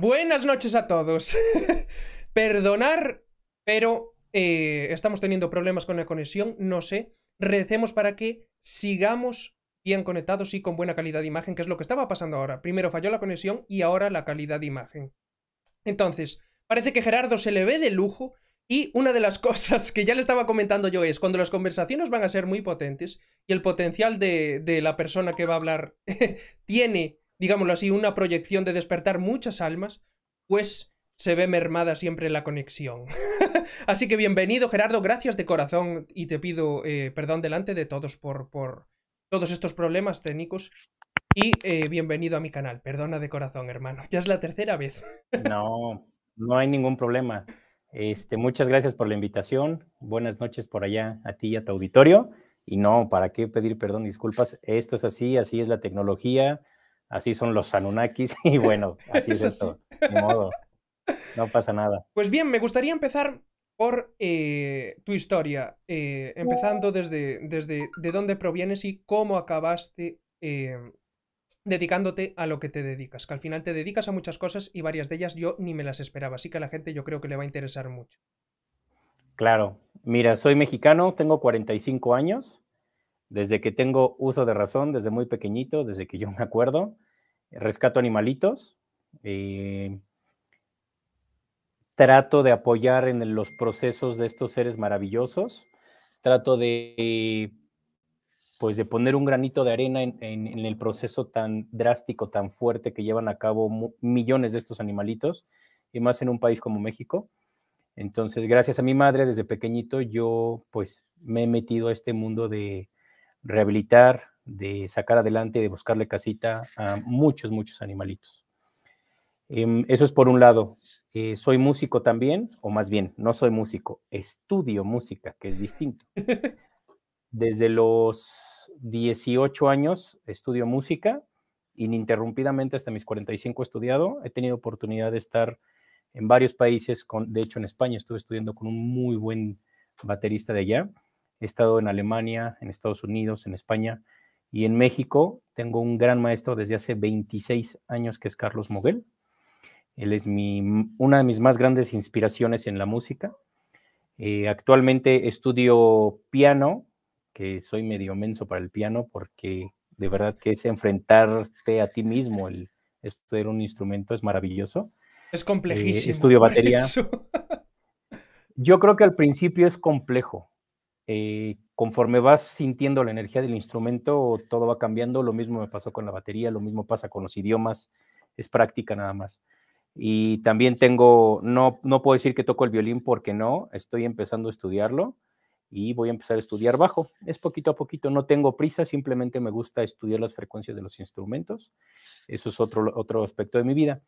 Buenas noches a todos. Perdonar, pero eh, estamos teniendo problemas con la conexión, no sé. Recemos para que sigamos bien conectados y con buena calidad de imagen, que es lo que estaba pasando ahora. Primero falló la conexión y ahora la calidad de imagen. Entonces, parece que Gerardo se le ve de lujo y una de las cosas que ya le estaba comentando yo es, cuando las conversaciones van a ser muy potentes y el potencial de, la persona que va a hablar tiene digámoslo así, una proyección de despertar muchas almas, pues se ve mermada siempre la conexión. así que bienvenido, Gerardo, gracias de corazón y te pido eh, perdón delante de todos por, por todos estos problemas técnicos. Y eh, bienvenido a mi canal. Perdona de corazón, hermano. Ya es la tercera vez. no, no hay ningún problema. Este, muchas gracias por la invitación. Buenas noches por allá a ti y a tu auditorio. Y no, ¿para qué pedir perdón, disculpas? Esto es así, así es la tecnología así son los Anunnakis y bueno, así es, esto, de modo, no pasa nada. Pues bien, me gustaría empezar por eh, tu historia, eh, empezando desde, desde de dónde provienes y cómo acabaste eh, dedicándote a lo que te dedicas, que al final te dedicas a muchas cosas y varias de ellas yo ni me las esperaba, así que a la gente yo creo que le va a interesar mucho. Claro, mira, soy mexicano, tengo 45 años, desde que tengo uso de razón, desde muy pequeñito, desde que yo me acuerdo, rescato animalitos. Eh, trato de apoyar en los procesos de estos seres maravillosos. Trato de, pues, de poner un granito de arena en, el proceso tan drástico, tan fuerte que llevan a cabo millones de estos animalitos, y más en un país como México. Entonces, gracias a mi madre, desde pequeñito, yo pues me he metido a este mundo de, rehabilitar, de sacar adelante, de buscarle casita a muchos, muchos animalitos. Em, eso es por un lado. Eh, soy músico también, o más bien, no soy músico, estudio música, que es distinto. Desde los 18 años estudio música, ininterrumpidamente hasta mis 45 he estudiado. He tenido oportunidad de estar en varios países, con, de hecho en España estuve estudiando con un muy buen baterista de allá. He estado en Alemania, en Estados Unidos, en España y en México. Tengo un gran maestro desde hace 26 años que es Carlos Moguel. Él es mi, una de mis más grandes inspiraciones en la música. Eh, actualmente estudio piano, que soy medio menso para el piano porque de verdad que es enfrentarte a ti mismo. El estudiar un instrumento es maravilloso. Es complejísimo. Eh, estudio batería. Yo creo que al principio es complejo, eh, conforme vas sintiendo la energía del instrumento, todo va cambiando. Lo mismo me pasó con la batería, lo mismo pasa con los idiomas, es práctica nada más. Y también tengo, no, no puedo decir que toco el violín porque no, estoy empezando a estudiarlo y voy a empezar a estudiar bajo. Es poquito a poquito, no tengo prisa, simplemente me gusta estudiar las frecuencias de los instrumentos. Eso es otro, otro aspecto de mi vida.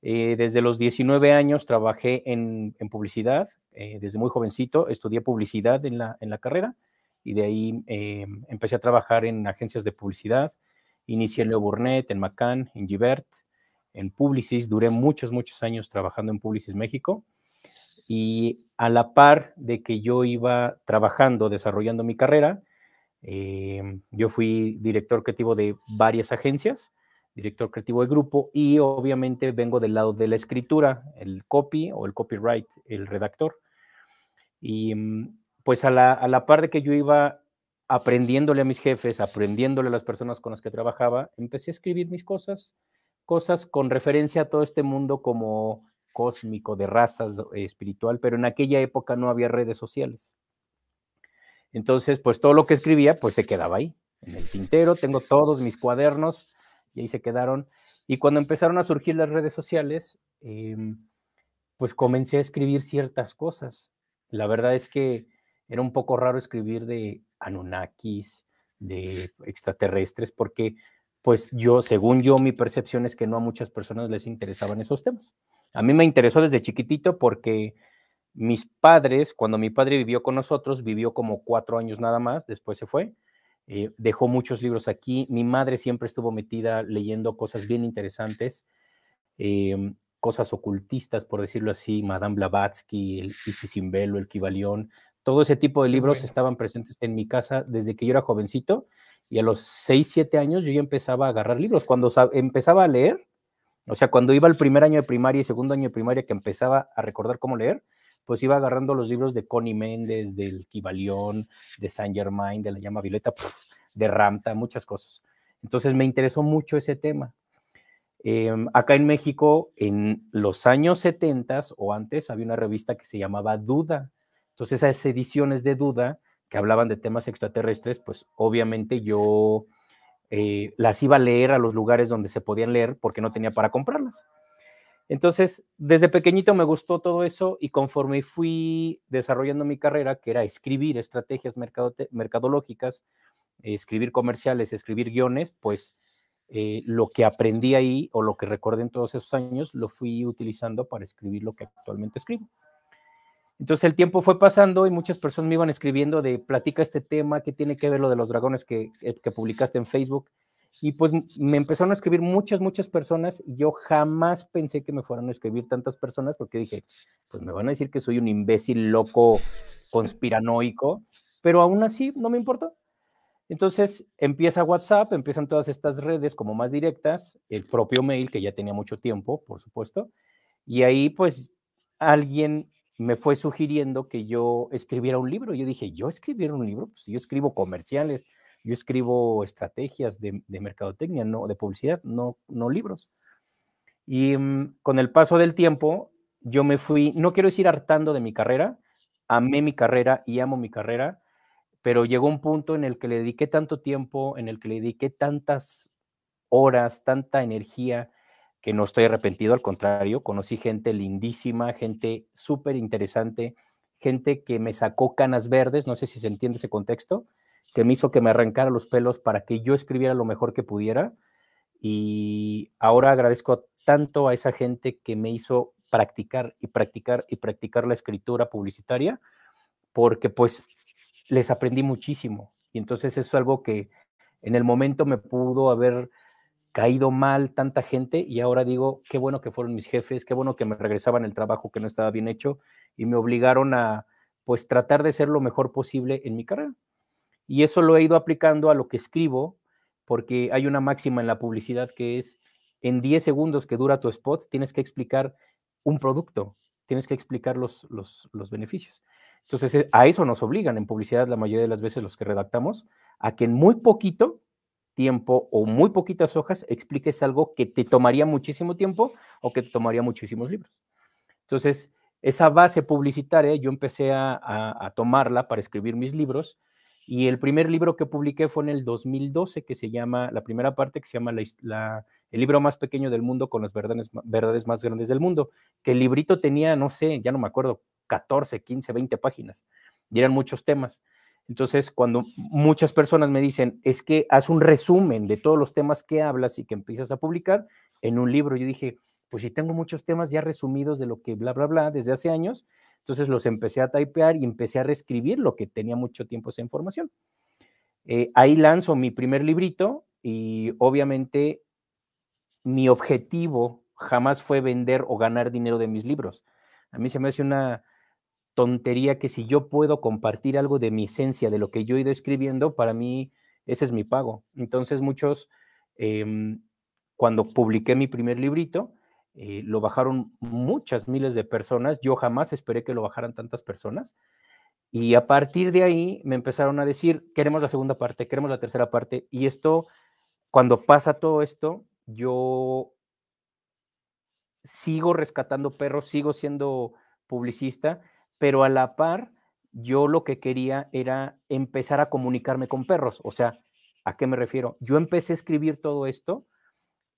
Eh, desde los 19 años trabajé en, publicidad, eh, desde muy jovencito estudié publicidad en la, en la carrera y de ahí eh, empecé a trabajar en agencias de publicidad. Inicié en Leo Burnett, en Macan, en Givert, en Publicis. Duré muchos, muchos años trabajando en Publicis México. Y a la par de que yo iba trabajando, desarrollando mi carrera, yo fui director creativo de varias agencias director creativo del grupo, y obviamente vengo del lado de la escritura, el copy o el copyright, el redactor. Y mm, pues a la, a la par de que yo iba aprendiéndole a mis jefes, aprendiéndole a las personas con las que trabajaba, empecé a escribir mis cosas, cosas con referencia a todo este mundo como cósmico, de razas, eh, espiritual, pero en aquella época no había redes sociales. Entonces, pues todo lo que escribía, pues se quedaba ahí, en el tintero, tengo todos mis cuadernos, y ahí se quedaron. Y cuando empezaron a surgir las redes sociales, em, pues comencé a escribir ciertas cosas. La verdad es que era un poco raro escribir de Anunnakis, de extraterrestres, porque pues yo, según yo, mi percepción es que no a muchas personas les interesaban esos temas. A mí me interesó desde chiquitito porque mis padres, cuando mi padre vivió con nosotros, vivió como cuatro años nada más, después se fue, eh, dejó muchos libros aquí. Mi madre siempre estuvo metida leyendo cosas bien interesantes, em, cosas ocultistas, por decirlo así, Madame Blavatsky, el Isis sin el Kibalión, todo ese tipo de libros estaban presentes en mi casa desde que yo era jovencito Y a los 6, 7 años yo ya empezaba a agarrar libros. Cuando empezaba a leer, o sea, cuando iba al primer año de primaria y segundo año de primaria que empezaba a recordar cómo leer, pues iba agarrando los libros de Connie Méndez, del Kibalión, de Saint Germain, de la llama violeta, de Ramta, muchas cosas. Entonces me interesó mucho ese tema. Em, acá en México, en los años 70 o antes, había una revista que se llamaba Duda. Entonces, esas ediciones de Duda que hablaban de temas extraterrestres, pues obviamente yo eh, las iba a leer a los lugares donde se podían leer porque no tenía para comprarlas. Entonces, desde pequeñito me gustó todo eso y conforme fui desarrollando mi carrera, que era escribir estrategias mercadológicas, escribir comerciales, escribir guiones, pues eh, lo que aprendí ahí o lo que recordé en todos esos años, lo fui utilizando para escribir lo que actualmente escribo. Entonces el tiempo fue pasando y muchas personas me iban escribiendo de platica este tema, que tiene que ver lo de los dragones que, eh, que publicaste en Facebook. Y pues me empezaron a escribir muchas, muchas personas. Y yo jamás pensé que me fueran a escribir tantas personas porque dije, pues me van a decir que soy un imbécil loco conspiranoico, pero aún así no me importó. Entonces empieza WhatsApp, empiezan todas estas redes como más directas, el propio mail, que ya tenía mucho tiempo, por supuesto, y ahí pues alguien me fue sugiriendo que yo escribiera un libro. Yo dije, ¿yo escribiera un libro? Pues yo escribo comerciales, yo escribo estrategias de, mercadotecnia, no de publicidad, no, no libros. Y mm, con el paso del tiempo, yo me fui, no quiero decir hartando de mi carrera, amé mi carrera y amo mi carrera, pero llegó un punto en el que le dediqué tanto tiempo, en el que le dediqué tantas horas, tanta energía, que no estoy arrepentido, al contrario, conocí gente lindísima, gente súper interesante, gente que me sacó canas verdes, no sé si se entiende ese contexto, que me hizo que me arrancara los pelos para que yo escribiera lo mejor que pudiera. Y ahora agradezco tanto a esa gente que me hizo practicar y practicar y practicar la escritura publicitaria, porque pues les aprendí muchísimo. Y entonces eso es algo que en el momento me pudo haber caído mal tanta gente y ahora digo, qué bueno que fueron mis jefes, qué bueno que me regresaban el trabajo que no estaba bien hecho y me obligaron a pues tratar de ser lo mejor posible en mi carrera. Y eso lo he ido aplicando a lo que escribo porque hay una máxima en la publicidad que es en 10 segundos que dura tu spot tienes que explicar un producto, tienes que explicar los, los, los beneficios. Entonces, eh, a eso nos obligan en publicidad la mayoría de las veces los que redactamos, a que en muy poquito tiempo o muy poquitas hojas expliques algo que te tomaría muchísimo tiempo o que te tomaría muchísimos libros. Entonces, esa base publicitaria yo empecé a, tomarla para escribir mis libros y el primer libro que publiqué fue en el 2012 que se llama, la primera parte que se llama la, el libro más pequeño del mundo con las verdades, verdades más grandes del mundo, que el librito tenía, no sé, ya no me acuerdo, 14, 15, 20 páginas y eran muchos temas. Entonces, cuando muchas personas me dicen, es que haz un resumen de todos los temas que hablas y que empiezas a publicar en un libro, yo dije, pues si tengo muchos temas ya resumidos de lo que bla, bla, bla, desde hace años, entonces los empecé a typear y empecé a reescribir lo que tenía mucho tiempo esa información. Eh, ahí lanzo mi primer librito y obviamente mi objetivo jamás fue vender o ganar dinero de mis libros. A mí se me hace una, tontería que si yo puedo compartir algo de mi esencia, de lo que yo he ido escribiendo, para mí ese es mi pago. Entonces muchos, em, cuando publiqué mi primer librito, eh, lo bajaron muchas miles de personas. Yo jamás esperé que lo bajaran tantas personas. Y a partir de ahí me empezaron a decir, queremos la segunda parte, queremos la tercera parte. Y esto, cuando pasa todo esto, yo sigo rescatando perros, sigo siendo publicista pero a la par, yo lo que quería era empezar a comunicarme con perros. O sea, ¿a qué me refiero? Yo empecé a escribir todo esto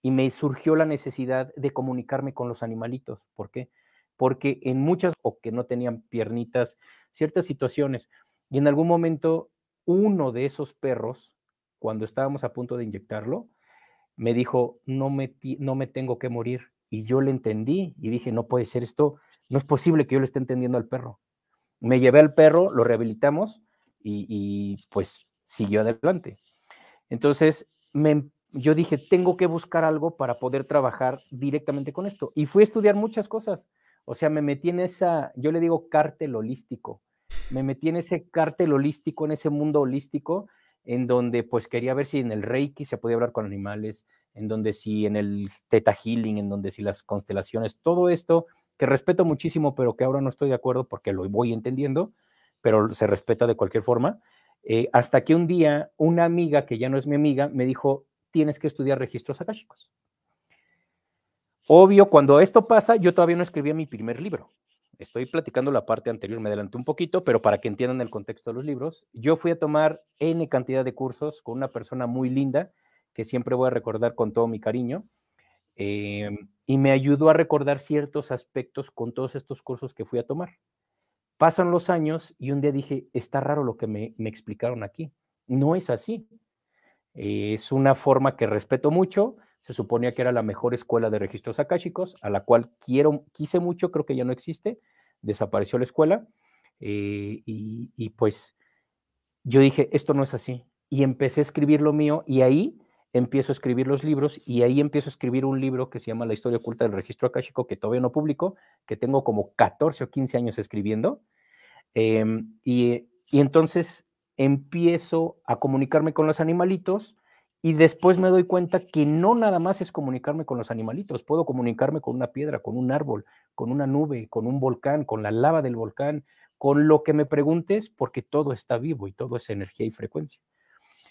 y me surgió la necesidad de comunicarme con los animalitos. ¿Por qué? Porque en muchas, o que no tenían piernitas, ciertas situaciones, y en algún momento uno de esos perros, cuando estábamos a punto de inyectarlo, me dijo, no me, no me tengo que morir. Y yo le entendí y dije, no puede ser esto, no es posible que yo le esté entendiendo al perro. Me llevé al perro, lo rehabilitamos y, pues siguió adelante. Entonces, me, yo dije, tengo que buscar algo para poder trabajar directamente con esto. Y fui a estudiar muchas cosas. O sea, me metí en esa, yo le digo cártel holístico. Me metí en ese cártel holístico, en ese mundo holístico, en donde pues quería ver si en el Reiki se podía hablar con animales, en donde si en el Theta Healing, en donde si las constelaciones, todo esto que respeto muchísimo, pero que ahora no estoy de acuerdo porque lo voy entendiendo, pero se respeta de cualquier forma. Eh, hasta que un día una amiga, que ya no es mi amiga, me dijo, tienes que estudiar registros akáshicos. Obvio, cuando esto pasa, yo todavía no escribía mi primer libro. Estoy platicando la parte anterior, me adelanté un poquito, pero para que entiendan el contexto de los libros, yo fui a tomar N cantidad de cursos con una persona muy linda que siempre voy a recordar con todo mi cariño, em, y me ayudó a recordar ciertos aspectos con todos estos cursos que fui a tomar. Pasan los años y un día dije, está raro lo que me, explicaron aquí. No es así. es una forma que respeto mucho. Se suponía que era la mejor escuela de registros akáshicos, a la cual quiero, quise mucho, creo que ya no existe. Desapareció la escuela. Eh, y, y pues yo dije, esto no es así. Y empecé a escribir lo mío y ahí empiezo a escribir los libros y ahí empiezo a escribir un libro que se llama La historia oculta del registro akáshico, que todavía no publico, que tengo como 14 o 15 años escribiendo. Em, y, y entonces empiezo a comunicarme con los animalitos y después me doy cuenta que no nada más es comunicarme con los animalitos, puedo comunicarme con una piedra, con un árbol, con una nube, con un volcán, con la lava del volcán, con lo que me preguntes, porque todo está vivo y todo es energía y frecuencia.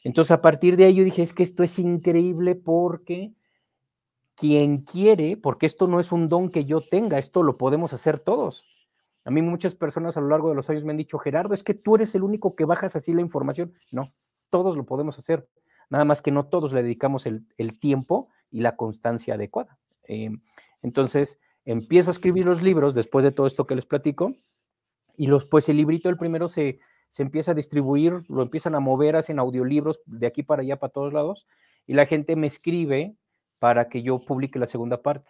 Entonces, a partir de ahí yo dije, es que esto es increíble porque quien quiere, porque esto no es un don que yo tenga, esto lo podemos hacer todos. A mí muchas personas a lo largo de los años me han dicho, Gerardo, es que tú eres el único que bajas así la información. No, todos lo podemos hacer. Nada más que no todos le dedicamos el, tiempo y la constancia adecuada. Em, entonces, empiezo a escribir los libros después de todo esto que les platico y los, pues el librito, el primero se, se empieza a distribuir, lo empiezan a mover, hacen audiolibros de aquí para allá, para todos lados, y la gente me escribe para que yo publique la segunda parte.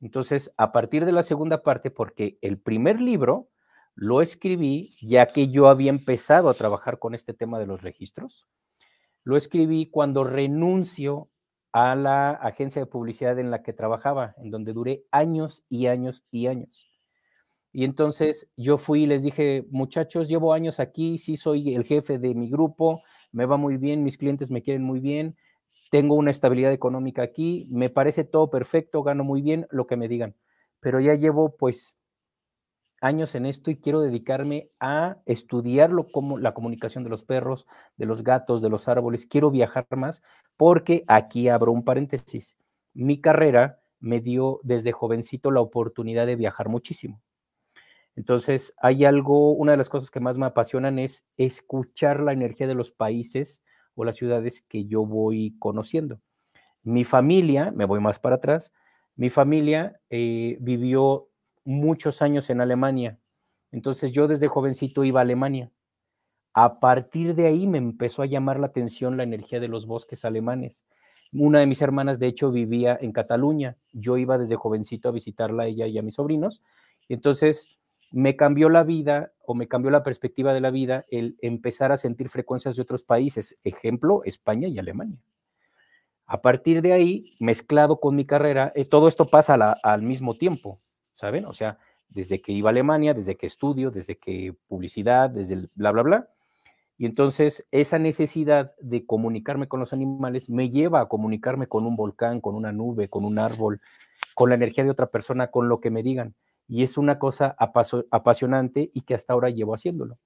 Entonces, a partir de la segunda parte, porque el primer libro lo escribí ya que yo había empezado a trabajar con este tema de los registros, lo escribí cuando renuncio a la agencia de publicidad en la que trabajaba, en donde duré años y años y años. Y entonces yo fui y les dije, muchachos, llevo años aquí, sí soy el jefe de mi grupo, me va muy bien, mis clientes me quieren muy bien, tengo una estabilidad económica aquí, me parece todo perfecto, gano muy bien, lo que me digan. Pero ya llevo pues años en esto y quiero dedicarme a estudiarlo como la comunicación de los perros, de los gatos, de los árboles. Quiero viajar más porque aquí abro un paréntesis. Mi carrera me dio desde jovencito la oportunidad de viajar muchísimo. Entonces, hay algo, una de las cosas que más me apasionan es escuchar la energía de los países o las ciudades que yo voy conociendo. Mi familia, me voy más para atrás, mi familia eh, vivió muchos años en Alemania. Entonces yo desde jovencito iba a Alemania. A partir de ahí me empezó a llamar la atención la energía de los bosques alemanes. Una de mis hermanas, de hecho, vivía en Cataluña. Yo iba desde jovencito a visitarla a ella y a mis sobrinos. Entonces, me cambió la vida o me cambió la perspectiva de la vida el empezar a sentir frecuencias de otros países, ejemplo, España y Alemania. A partir de ahí, mezclado con mi carrera, eh, todo esto pasa al mismo tiempo, ¿saben? O sea, desde que iba a Alemania, desde que estudio, desde que publicidad, desde el bla, bla, bla. Y entonces esa necesidad de comunicarme con los animales me lleva a comunicarme con un volcán, con una nube, con un árbol, con la energía de otra persona, con lo que me digan y es una cosa apasionante y que hasta ahora llevo haciéndolo.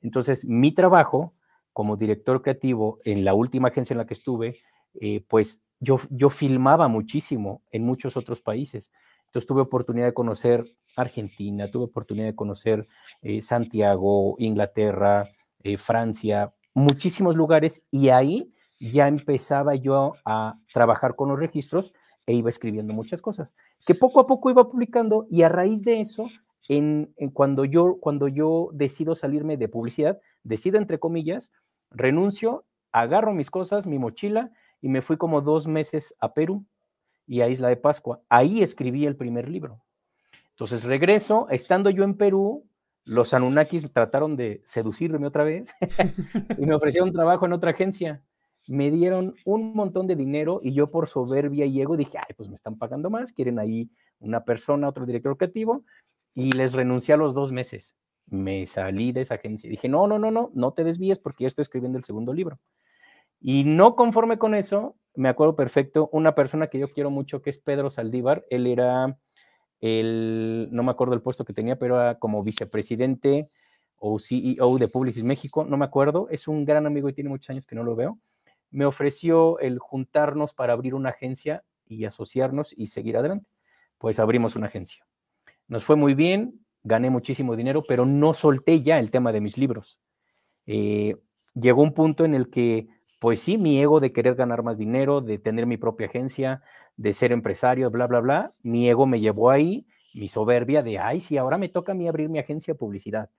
Entonces, mi trabajo como director creativo en la última agencia en la que estuve, eh, pues yo, yo filmaba muchísimo en muchos otros países. Entonces tuve oportunidad de conocer Argentina, tuve oportunidad de conocer eh, Santiago, Inglaterra, eh, Francia, muchísimos lugares y ahí ya empezaba yo a trabajar con los registros e iba escribiendo muchas cosas, que poco a poco iba publicando y a raíz de eso, en, cuando, yo, cuando yo decido salirme de publicidad, decido entre comillas, renuncio, agarro mis cosas, mi mochila y me fui como dos meses a Perú y a Isla de Pascua. Ahí escribí el primer libro. Entonces regreso, estando yo en Perú, los Anunnakis trataron de seducirme otra vez y me ofrecieron trabajo en otra agencia me dieron un montón de dinero y yo por soberbia y ego dije, ay, pues me están pagando más, quieren ahí una persona, otro director creativo, y les renuncié a los dos meses. Me salí de esa agencia. Dije, no, no, no, no, no te desvíes porque ya estoy escribiendo el segundo libro. Y no conforme con eso, me acuerdo perfecto, una persona que yo quiero mucho, que es Pedro Saldívar, él era el, no me acuerdo el puesto que tenía, pero era como vicepresidente o CEO de Publicis México, no me acuerdo, es un gran amigo y tiene muchos años que no lo veo, me ofreció el juntarnos para abrir una agencia y asociarnos y seguir adelante. Pues abrimos una agencia. Nos fue muy bien, gané muchísimo dinero, pero no solté ya el tema de mis libros. Eh, llegó un punto en el que, pues sí, mi ego de querer ganar más dinero, de tener mi propia agencia, de ser empresario, bla, bla, bla, mi ego me llevó ahí, mi soberbia de, ay, sí, ahora me toca a mí abrir mi agencia de publicidad.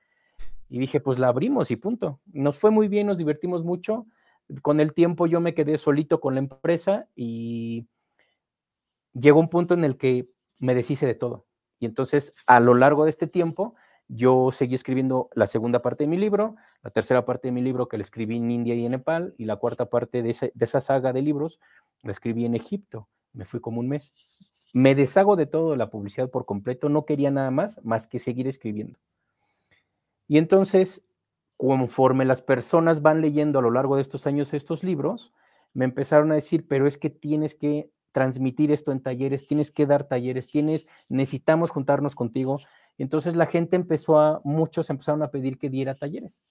Y dije, pues la abrimos y punto. Nos fue muy bien, nos divertimos mucho. Con el tiempo yo me quedé solito con la empresa y llegó un punto en el que me deshice de todo. Y entonces, a lo largo de este tiempo, yo seguí escribiendo la segunda parte de mi libro, la tercera parte de mi libro que la escribí en India y en Nepal, y la cuarta parte de, esa saga de libros la escribí en Egipto. Me fui como un mes. Me deshago de todo la publicidad por completo, no quería nada más más que seguir escribiendo. Y entonces, conforme las personas van leyendo a lo largo de estos años estos libros, me empezaron a decir, pero es que tienes que transmitir esto en talleres, tienes que dar talleres, tienes, necesitamos juntarnos contigo. Entonces la gente empezó a, muchos empezaron a pedir que diera talleres.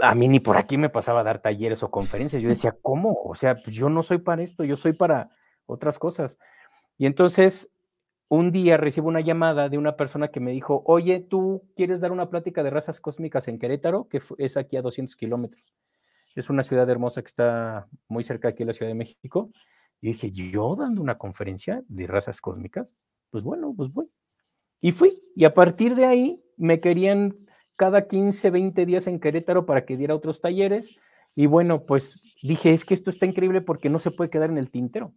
A mí ni por aquí me pasaba a dar talleres o conferencias. Yo decía, ¿cómo? O sea, pues yo no soy para esto, yo soy para otras cosas. Y entonces un día recibo una llamada de una persona que me dijo, oye, ¿tú quieres dar una plática de razas cósmicas en Querétaro, que es aquí a 200 kilómetros? Es una ciudad hermosa que está muy cerca aquí de la Ciudad de México. Y dije, ¿yo dando una conferencia de razas cósmicas? Pues bueno, pues voy. Y fui. Y a partir de ahí me querían cada 15, 20 días en Querétaro para que diera otros talleres. Y bueno, pues dije, es que esto está increíble porque no se puede quedar en el tintero.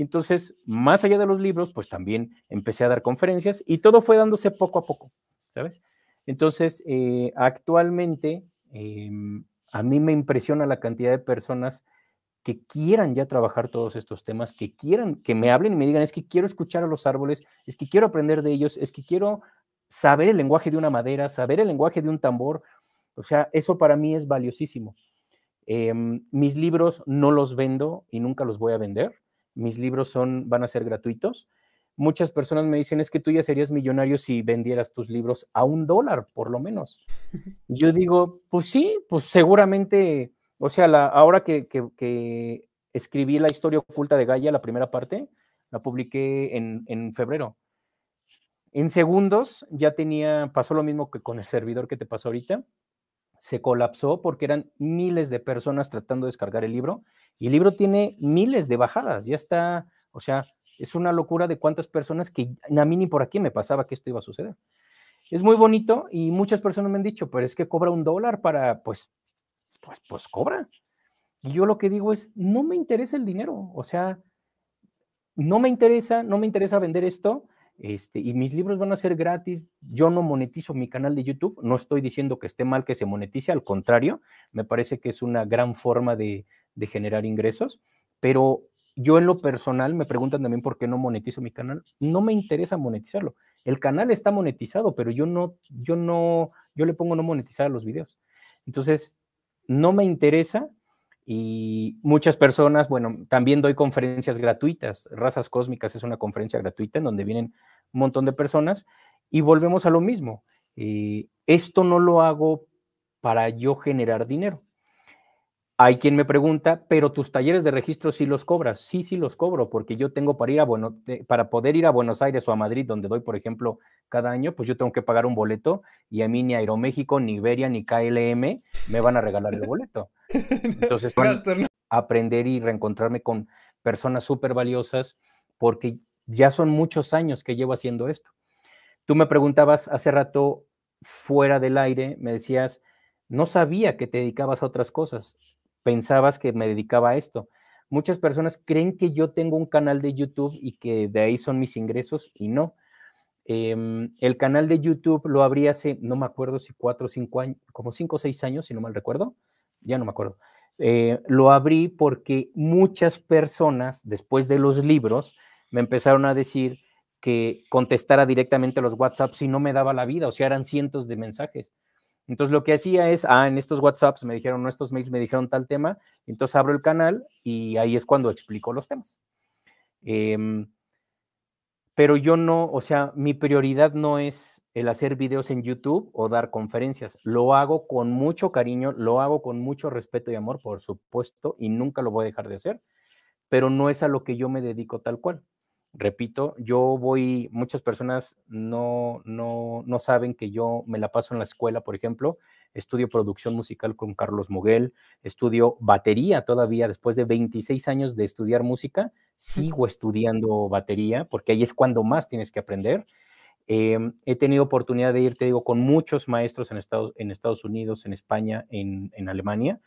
Y entonces, más allá de los libros, pues también empecé a dar conferencias y todo fue dándose poco a poco, ¿sabes? Entonces, eh, actualmente, em, a mí me impresiona la cantidad de personas que quieran ya trabajar todos estos temas, que quieran, que me hablen y me digan, es que quiero escuchar a los árboles, es que quiero aprender de ellos, es que quiero saber el lenguaje de una madera, saber el lenguaje de un tambor. O sea, eso para mí es valiosísimo. Em, mis libros no los vendo y nunca los voy a vender. Mis libros son, van a ser gratuitos. Muchas personas me dicen, es que tú ya serías millonario si vendieras tus libros a un dólar, por lo menos. Yo digo, pues sí, pues seguramente o sea, la, ahora que, escribí la historia oculta de Gaia, la primera parte, la publiqué en, febrero. En segundos ya tenía, pasó lo mismo que con el servidor que te pasó ahorita, se colapsó porque eran miles de personas tratando de descargar el libro y el libro tiene miles de bajadas, ya está, o sea, es una locura de cuántas personas que a mí ni por aquí me pasaba que esto iba a suceder. Es muy bonito y muchas personas me han dicho, pero es que cobra un dólar para, pues, pues, pues cobra. Y yo lo que digo es, no me interesa el dinero, o sea, no me interesa, no me interesa vender esto, este, y mis libros van a ser gratis. Yo no monetizo mi canal de YouTube, no estoy diciendo que esté mal que se monetice, al contrario, me parece que es una gran forma de, de generar ingresos, pero yo en lo personal me preguntan también por qué no monetizo mi canal. No me interesa monetizarlo. El canal está monetizado, pero yo no, yo no, yo le pongo no monetizar a los videos. Entonces, no me interesa y muchas personas, bueno, también doy conferencias gratuitas. Razas Cósmicas es una conferencia gratuita en donde vienen un montón de personas y volvemos a lo mismo. Eh, esto no lo hago para yo generar dinero. Hay quien me pregunta, pero tus talleres de registro sí los cobras. Sí, sí los cobro, porque yo tengo para ir a bueno, para poder ir a Buenos Aires o a Madrid, donde doy, por ejemplo, cada año, pues yo tengo que pagar un boleto y a mí ni Aeroméxico, ni Iberia, ni KLM me van a regalar el boleto. Entonces, aprender y reencontrarme con personas súper valiosas, porque ya son muchos años que llevo haciendo esto. Tú me preguntabas hace rato fuera del aire, me decías, no sabía que te dedicabas a otras cosas pensabas que me dedicaba a esto. Muchas personas creen que yo tengo un canal de YouTube y que de ahí son mis ingresos y no. Em, el canal de YouTube lo abrí hace, no me acuerdo si cuatro o cinco años, como cinco o seis años, si no mal recuerdo, ya no me acuerdo. Eh, lo abrí porque muchas personas, después de los libros, me empezaron a decir que contestara directamente a los WhatsApp si no me daba la vida, o sea, eran cientos de mensajes. Entonces lo que hacía es, ah, en estos WhatsApps me dijeron, no, estos mails me dijeron tal tema, entonces abro el canal y ahí es cuando explico los temas. Em, pero yo no, o sea, mi prioridad no es el hacer videos en YouTube o dar conferencias. Lo hago con mucho cariño, lo hago con mucho respeto y amor, por supuesto, y nunca lo voy a dejar de hacer, pero no es a lo que yo me dedico tal cual. Repito, yo voy, muchas personas no, no, no saben que yo me la paso en la escuela, por ejemplo, estudio producción musical con Carlos Moguel, estudio batería todavía, después de 26 años de estudiar música, sigo estudiando batería, porque ahí es cuando más tienes que aprender. Em, he tenido oportunidad de ir, te digo, con muchos maestros en Estados, en Estados Unidos, en España, en, en Alemania,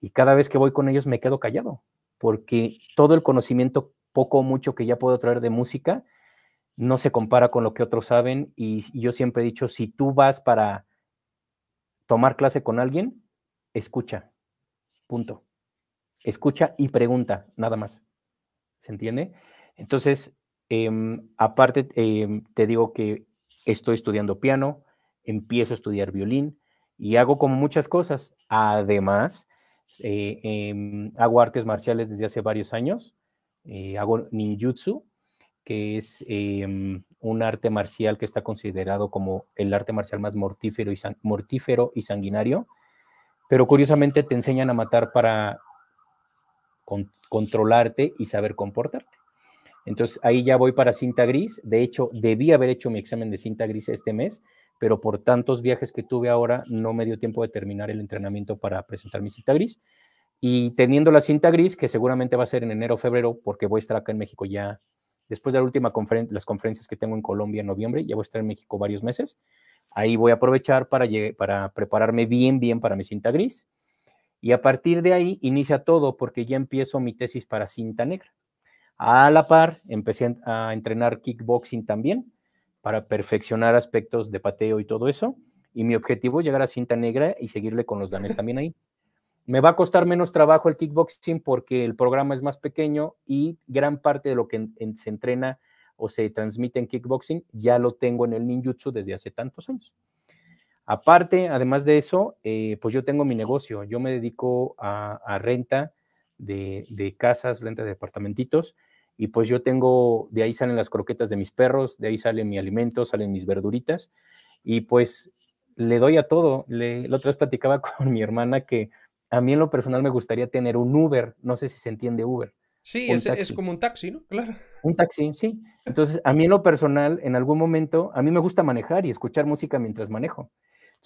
y cada vez que voy con ellos me quedo callado, porque todo el conocimiento poco o mucho que ya puedo traer de música, no se compara con lo que otros saben y, yo siempre he dicho, si tú vas para tomar clase con alguien, escucha, punto. Escucha y pregunta, nada más. ¿Se entiende? Entonces, em, aparte, em, te digo que estoy estudiando piano, empiezo a estudiar violín y hago como muchas cosas. Además, eh, em, hago artes marciales desde hace varios años eh, hago ninjutsu, que es em, un arte marcial que está considerado como el arte marcial más mortífero y, mortífero y sanguinario, pero curiosamente te enseñan a matar para controlarte y saber comportarte. Entonces ahí ya voy para cinta gris. De hecho, debí haber hecho mi examen de cinta gris este mes, pero por tantos viajes que tuve ahora no me dio tiempo de terminar el entrenamiento para presentar mi cinta gris. Y teniendo la cinta gris, que seguramente va a ser en enero o febrero, porque voy a estar acá en México ya, después de la última conferencia, las conferencias que tengo en Colombia en noviembre, ya voy a estar en México varios meses. Ahí voy a aprovechar para, para prepararme bien, bien para mi cinta gris. Y a partir de ahí inicia todo, porque ya empiezo mi tesis para cinta negra. A la par, empecé a entrenar kickboxing también, para perfeccionar aspectos de pateo y todo eso. Y mi objetivo es llegar a cinta negra y seguirle con los danes también ahí. Me va a costar menos trabajo el kickboxing porque el programa es más pequeño y gran parte de lo que se entrena o se transmite en kickboxing ya lo tengo en el ninjutsu desde hace tantos años. Aparte, además de eso, eh, pues yo tengo mi negocio. Yo me dedico a, renta de, de, casas, renta de departamentitos, y pues yo tengo, de ahí salen las croquetas de mis perros, de ahí sale mi alimento, salen mis verduritas, y pues le doy a todo. Le, la otra vez platicaba con mi hermana que a mí en lo personal me gustaría tener un Uber, no sé si se entiende Uber. Sí, es, como un taxi, ¿no? Claro. Un taxi, sí. Entonces, a mí en lo personal, en algún momento, a mí me gusta manejar y escuchar música mientras manejo.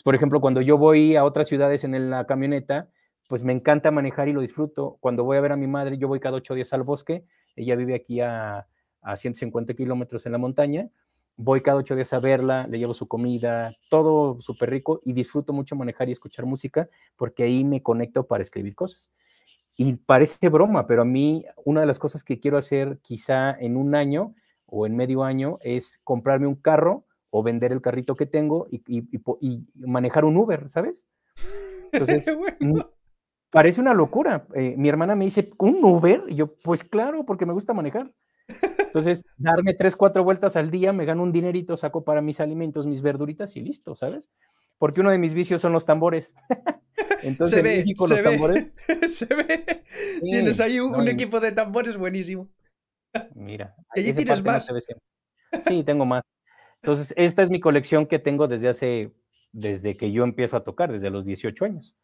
por ejemplo, cuando yo voy a otras ciudades en la camioneta, pues me encanta manejar y lo disfruto. Cuando voy a ver a mi madre, yo voy cada ocho días al bosque, ella vive aquí a, a 150 kilómetros en la montaña, voy cada ocho días a verla, le llevo su comida, todo súper rico y disfruto mucho manejar y escuchar música porque ahí me conecto para escribir cosas. Y parece broma, pero a mí una de las cosas que quiero hacer quizá en un año o en medio año es comprarme un carro o vender el carrito que tengo y, manejar un Uber, ¿sabes? Entonces, parece una locura. Eh, mi hermana me dice, ¿un Uber? Y yo, pues claro, porque me gusta manejar. Entonces, darme tres, cuatro vueltas al día, me gano un dinerito, saco para mis alimentos, mis verduritas y listo, ¿sabes? Porque uno de mis vicios son los tambores. Entonces, se ve, México, los tambores. se ve. tienes ahí un, equipo de tambores buenísimo. Mira. allí tienes más. sí, tengo más. Entonces, esta es mi colección que tengo desde hace, desde que yo empiezo a tocar, desde los 18 años.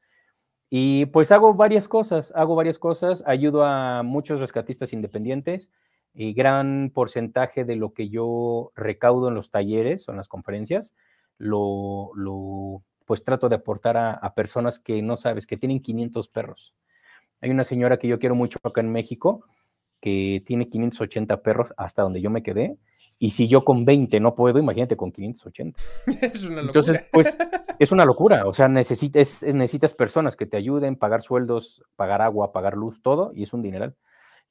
Y pues hago varias cosas, hago varias cosas, ayudo a muchos rescatistas independientes, y gran porcentaje de lo que yo recaudo en los talleres o en las conferencias, lo, pues trato de aportar a, personas que no sabes, que tienen 500 perros. Hay una señora que yo quiero mucho acá en México, que tiene 580 perros hasta donde yo me quedé, y si yo con 20 no puedo, imagínate con 580. Es una locura. Entonces, pues, es una locura. O sea, necesitas, necesitas personas que te ayuden, pagar sueldos, pagar agua, pagar luz, todo, y es un dineral.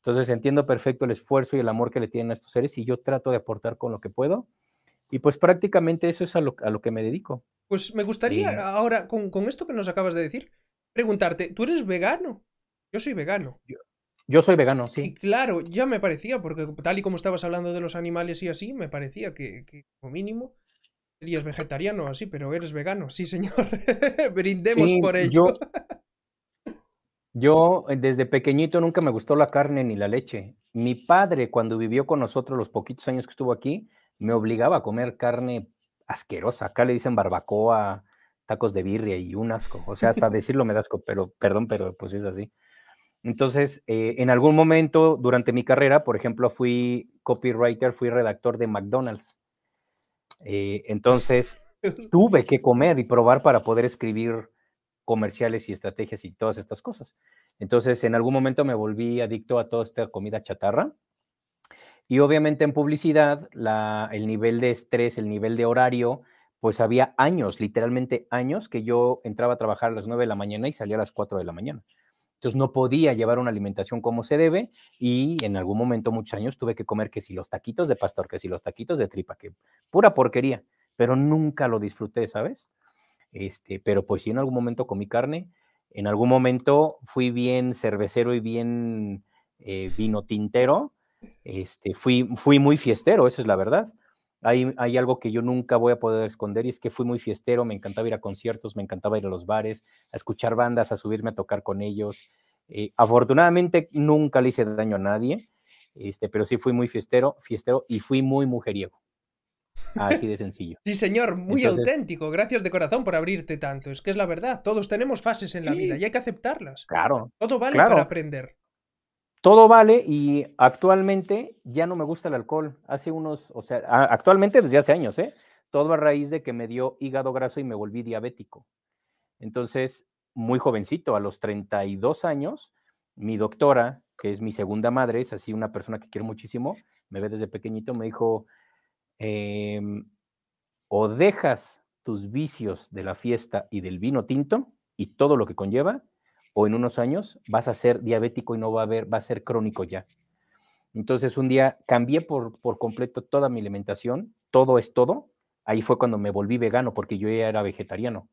Entonces entiendo perfecto el esfuerzo y el amor que le tienen a estos seres y yo trato de aportar con lo que puedo. Y pues prácticamente eso es a lo, que me dedico. Pues me gustaría ahora, con, esto que nos acabas de decir, preguntarte, ¿tú eres vegano? Yo soy vegano. Yo, soy vegano, sí. Y claro, ya me parecía, porque tal y como estabas hablando de los animales y así, me parecía que, como mínimo Serías vegetariano así, pero eres vegano, sí, señor. Brindemos por ello. Yo, eh, desde pequeñito nunca me gustó la carne ni la leche. Mi padre, cuando vivió con nosotros los poquitos años que estuvo aquí, me obligaba a comer carne asquerosa. Acá le dicen barbacoa, tacos de birria y un asco. O sea, hasta decirlo me da asco, pero perdón, pero pues es así. Entonces, eh, en algún momento durante mi carrera, por ejemplo, fui copywriter, fui redactor de McDonald's. Eh, entonces, tuve que comer y probar para poder escribir comerciales y estrategias y todas estas cosas. Entonces, en algún momento me volví adicto a toda esta comida chatarra. Y obviamente en publicidad, el nivel de estrés, el nivel de horario, pues había años, literalmente años, que yo entraba a trabajar a las 9 de la mañana y salía a las 4 de la mañana. Entonces no podía llevar una alimentación como se debe y en algún momento, muchos años, tuve que comer que si los taquitos de pastor, que si los taquitos de tripa, que pura porquería, pero nunca lo disfruté, ¿sabes? Este, pero pues sí, en algún momento comí carne, en algún momento fui bien cervecero y bien eh, vino tintero, este, fui, muy fiestero, eso es la verdad. Hay, hay, algo que yo nunca voy a poder esconder y es que fui muy fiestero, me encantaba ir a conciertos, me encantaba ir a los bares, a escuchar bandas, a subirme a tocar con ellos. Eh, afortunadamente nunca le hice daño a nadie, este, pero sí fui muy fiestero, fiestero y fui muy mujeriego. Así de sencillo. Sí, señor, muy auténtico. Gracias de corazón por abrirte tanto. Es que es la verdad. Todos tenemos fases en la vida y hay que aceptarlas. Claro. Todo vale para aprender. Todo vale y actualmente ya no me gusta el alcohol. Hace unos, o sea, actualmente desde hace años, ¿eh? Todo a raíz de que me dio hígado graso y me volví diabético. Entonces, muy jovencito, a los 32 años, mi doctora, que es mi segunda madre, es así una persona que quiero muchísimo, me ve desde pequeñito, me dijo, Em, o dejas tus vicios de la fiesta y del vino tinto y todo lo que conlleva, o en unos años vas a ser diabético y no va a haber, va a ser crónico ya. Entonces un día cambié por, completo toda mi alimentación, todo es todo. Ahí fue cuando me volví vegano, porque yo ya era vegetariano.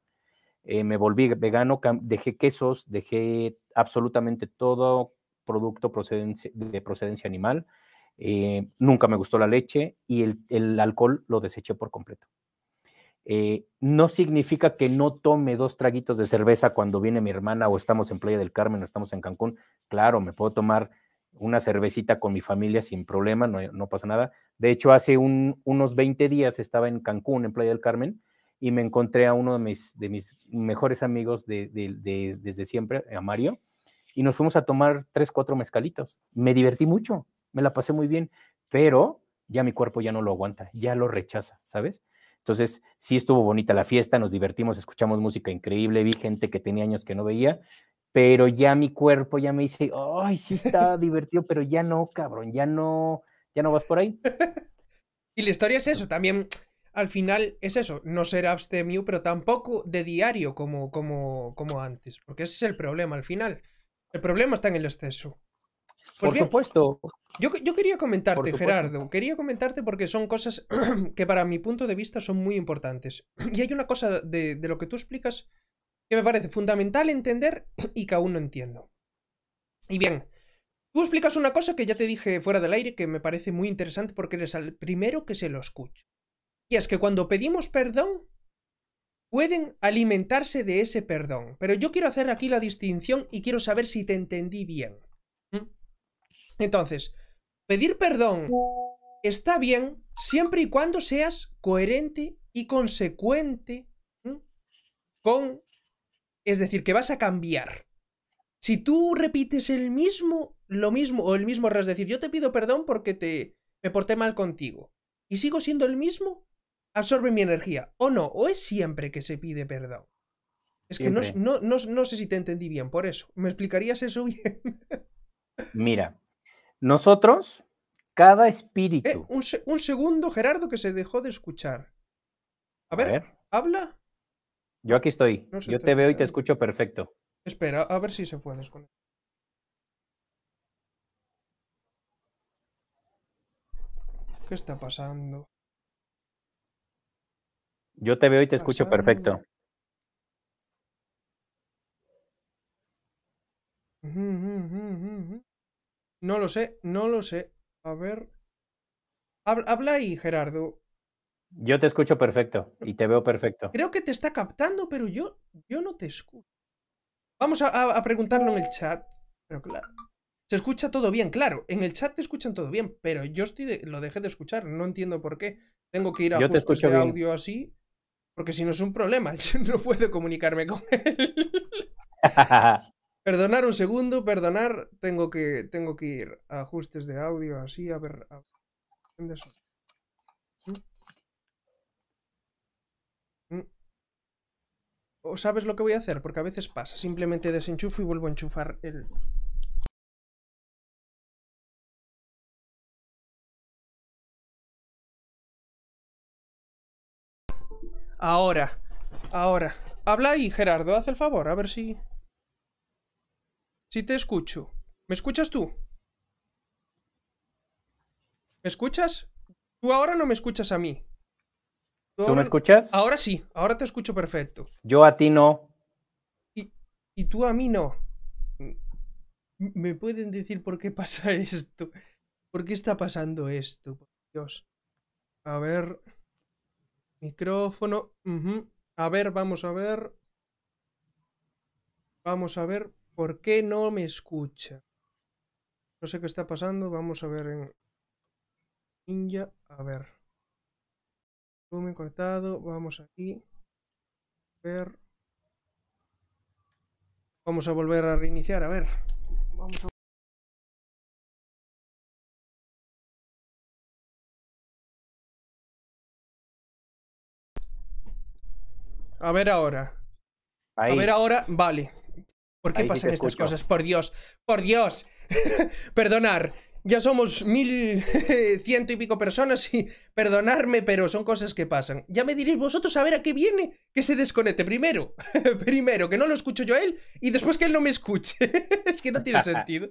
Eh, me volví vegano, dejé quesos, dejé absolutamente todo producto de procedencia animal, eh, nunca me gustó la leche y el, alcohol lo deseché por completo. Eh, no significa que no tome dos traguitos de cerveza cuando viene mi hermana o estamos en Playa del Carmen o estamos en Cancún. Claro, me puedo tomar una cervecita con mi familia sin problema, no, pasa nada. De hecho, hace unos 20 días estaba en Cancún, en Playa del Carmen, y me encontré a uno de mis, de mis mejores amigos desde siempre, a Mario, y nos fuimos a tomar tres, cuatro mezcalitos. Me divertí mucho, me la pasé muy bien, pero ya mi cuerpo ya no lo aguanta, ya lo rechaza, ¿sabes? Entonces, sí estuvo bonita la fiesta, nos divertimos, escuchamos música increíble, vi gente que tenía años que no veía, pero ya mi cuerpo ya me dice, ay, sí está divertido, pero ya no, cabrón, ya no, ya no vas por ahí. Y la historia es eso, también al final es eso, no ser abstemio, pero tampoco de diario como, como, como antes, porque ese es el problema al final. El problema está en el exceso. Por supuesto. Yo, quería comentarte, Gerardo, quería comentarte porque son cosas que para mi punto de vista son muy importantes. Y hay una cosa de, lo que tú explicas que me parece fundamental entender y que aún no entiendo. Y bien, tú explicas una cosa que ya te dije fuera del aire que me parece muy interesante porque eres el primero que se lo escucho. Y es que cuando pedimos perdón, pueden alimentarse de ese perdón. Pero yo quiero hacer aquí la distinción y quiero saber si te entendí bien. Entonces, pedir perdón está bien siempre y cuando seas coherente y consecuente con... Es decir, que vas a cambiar. Si tú repites el mismo, lo mismo, o el mismo error, es decir, yo te pido perdón porque te me porté mal contigo, y sigo siendo el mismo, absorbe mi energía. O no, o es siempre que se pide perdón. Es que no, no, no, sé si te entendí bien, por eso. ¿Me explicarías eso bien? Mira, nosotros, cada eh, espíritu. un, segundo, Gerardo, que se dejó de escuchar. A ver, ¿habla? Yo aquí estoy. Yo te veo y te escucho perfecto. Espera, a ver si se puede desconectar. ¿Qué está pasando? Yo te veo y te escucho perfecto. No lo sé, no lo sé. A ver. Habla, ahí, Gerardo. Yo te escucho perfecto y te veo perfecto. Creo que te está captando, pero yo, yo no te escucho. Vamos a, preguntarlo en el chat. Pero claro. Se escucha todo bien, claro. En el chat te escuchan todo bien, pero yo estoy lo dejé de escuchar. No entiendo por qué. Tengo que ir a yo te de audio así. Porque si no es un problema, yo no puedo comunicarme con él. perdonar un segundo, perdonar. Tengo que, tengo que ir a ajustes de audio así, a ver. A ver. ¿O sabes lo que voy a hacer? Porque a veces pasa. Simplemente desenchufo y vuelvo a enchufar el... Ahora. Ahora. Habla ahí, Gerardo. Haz el favor. A ver si... Si te escucho. ¿Me escuchas tú? ¿Me escuchas? Tú ahora no me escuchas a mí. ¿Tú, me escuchas? Ahora sí, ahora te escucho perfecto. Yo a ti no. Y, y tú a mí no. ¿Me pueden decir por qué pasa esto? ¿Por qué está pasando esto? Por Dios. A ver. Micrófono. A ver, vamos a ver. Vamos a ver por qué no me escucha. No sé qué está pasando. Vamos a ver en Ninja. A ver. Volumen cortado. Vamos aquí. Ver. Vamos a volver a reiniciar. A ver. Vamos a... A ver ahora. A ver ahora. Vale. ¿Por qué pasan estas cosas? Por Dios. Por Dios. Perdonar ya somos mil ciento y pico personas y perdonarme, pero son cosas que pasan. Ya me diréis vosotros a ver a qué viene que se desconecte primero. primero, que no lo escucho yo a él y después que él no me escuche. es que no tiene sentido.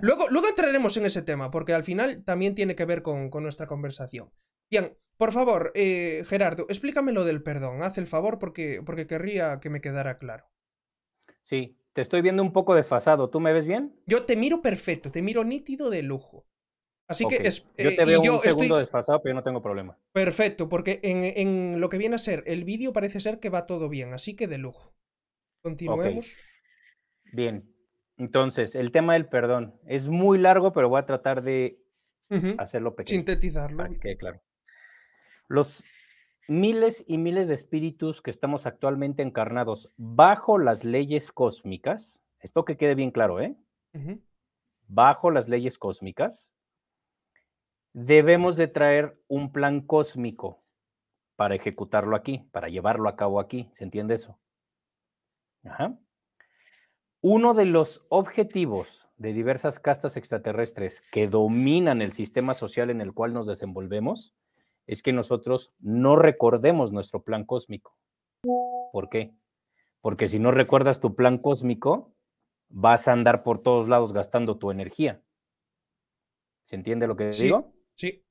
luego, luego entraremos en ese tema, porque al final también tiene que ver con, nuestra conversación. Bien, por favor, eh, Gerardo, explícame lo del perdón. Haz el favor porque, porque querría que me quedara claro. Sí, te estoy viendo un poco desfasado. ¿Tú me ves bien? Yo te miro perfecto, te miro nítido de lujo. Así que es, yo eh, te veo un segundo desfasado, pero yo no tengo problema. Perfecto, porque en, lo que viene a ser el vídeo parece ser que va todo bien, así que de lujo. Continuemos. Bien. Entonces, el tema del perdón es muy largo, pero voy a tratar de hacerlo pequeño. Sintetizarlo. claro. Los miles y miles de espíritus que estamos actualmente encarnados bajo las leyes cósmicas, esto que quede bien claro, ¿eh? Bajo las leyes cósmicas, debemos de traer un plan cósmico para ejecutarlo aquí, para llevarlo a cabo aquí. ¿Se entiende eso? Uno de los objetivos de diversas castas extraterrestres que dominan el sistema social en el cual nos desenvolvemos es que nosotros no recordemos nuestro plan cósmico. ¿Por qué? Porque si no recuerdas tu plan cósmico, vas a andar por todos lados gastando tu energía. ¿Se entiende lo que digo? Sí.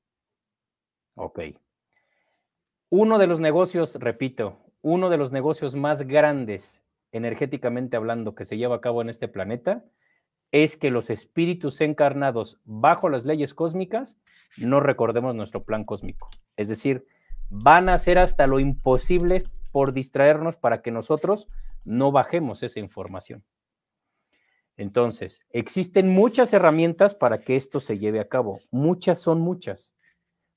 Ok. Uno de los negocios, repito, uno de los negocios más grandes energéticamente hablando que se lleva a cabo en este planeta es que los espíritus encarnados bajo las leyes cósmicas no recordemos nuestro plan cósmico. Es decir, van a hacer hasta lo imposible por distraernos para que nosotros no bajemos esa información. Entonces, existen muchas herramientas para que esto se lleve a cabo. Muchas son muchas.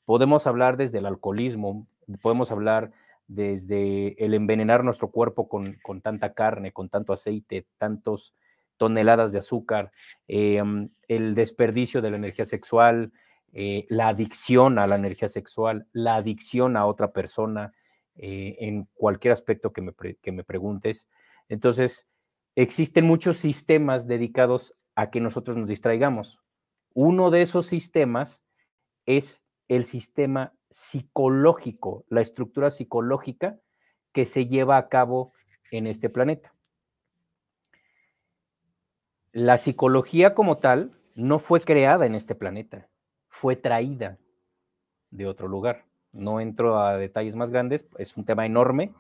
Podemos hablar desde el alcoholismo, podemos hablar desde el envenenar nuestro cuerpo con, con tanta carne, con tanto aceite, tantos toneladas de azúcar, em, el desperdicio de la energía sexual, eh, la adicción a la energía sexual, la adicción a otra persona, eh, en cualquier aspecto que me, que me preguntes. Entonces, existen muchos sistemas dedicados a que nosotros nos distraigamos. Uno de esos sistemas es el sistema psicológico, la estructura psicológica que se lleva a cabo en este planeta la psicología como tal no fue creada en este planeta, fue traída de otro lugar. No entro a detalles más grandes, es un tema enorme,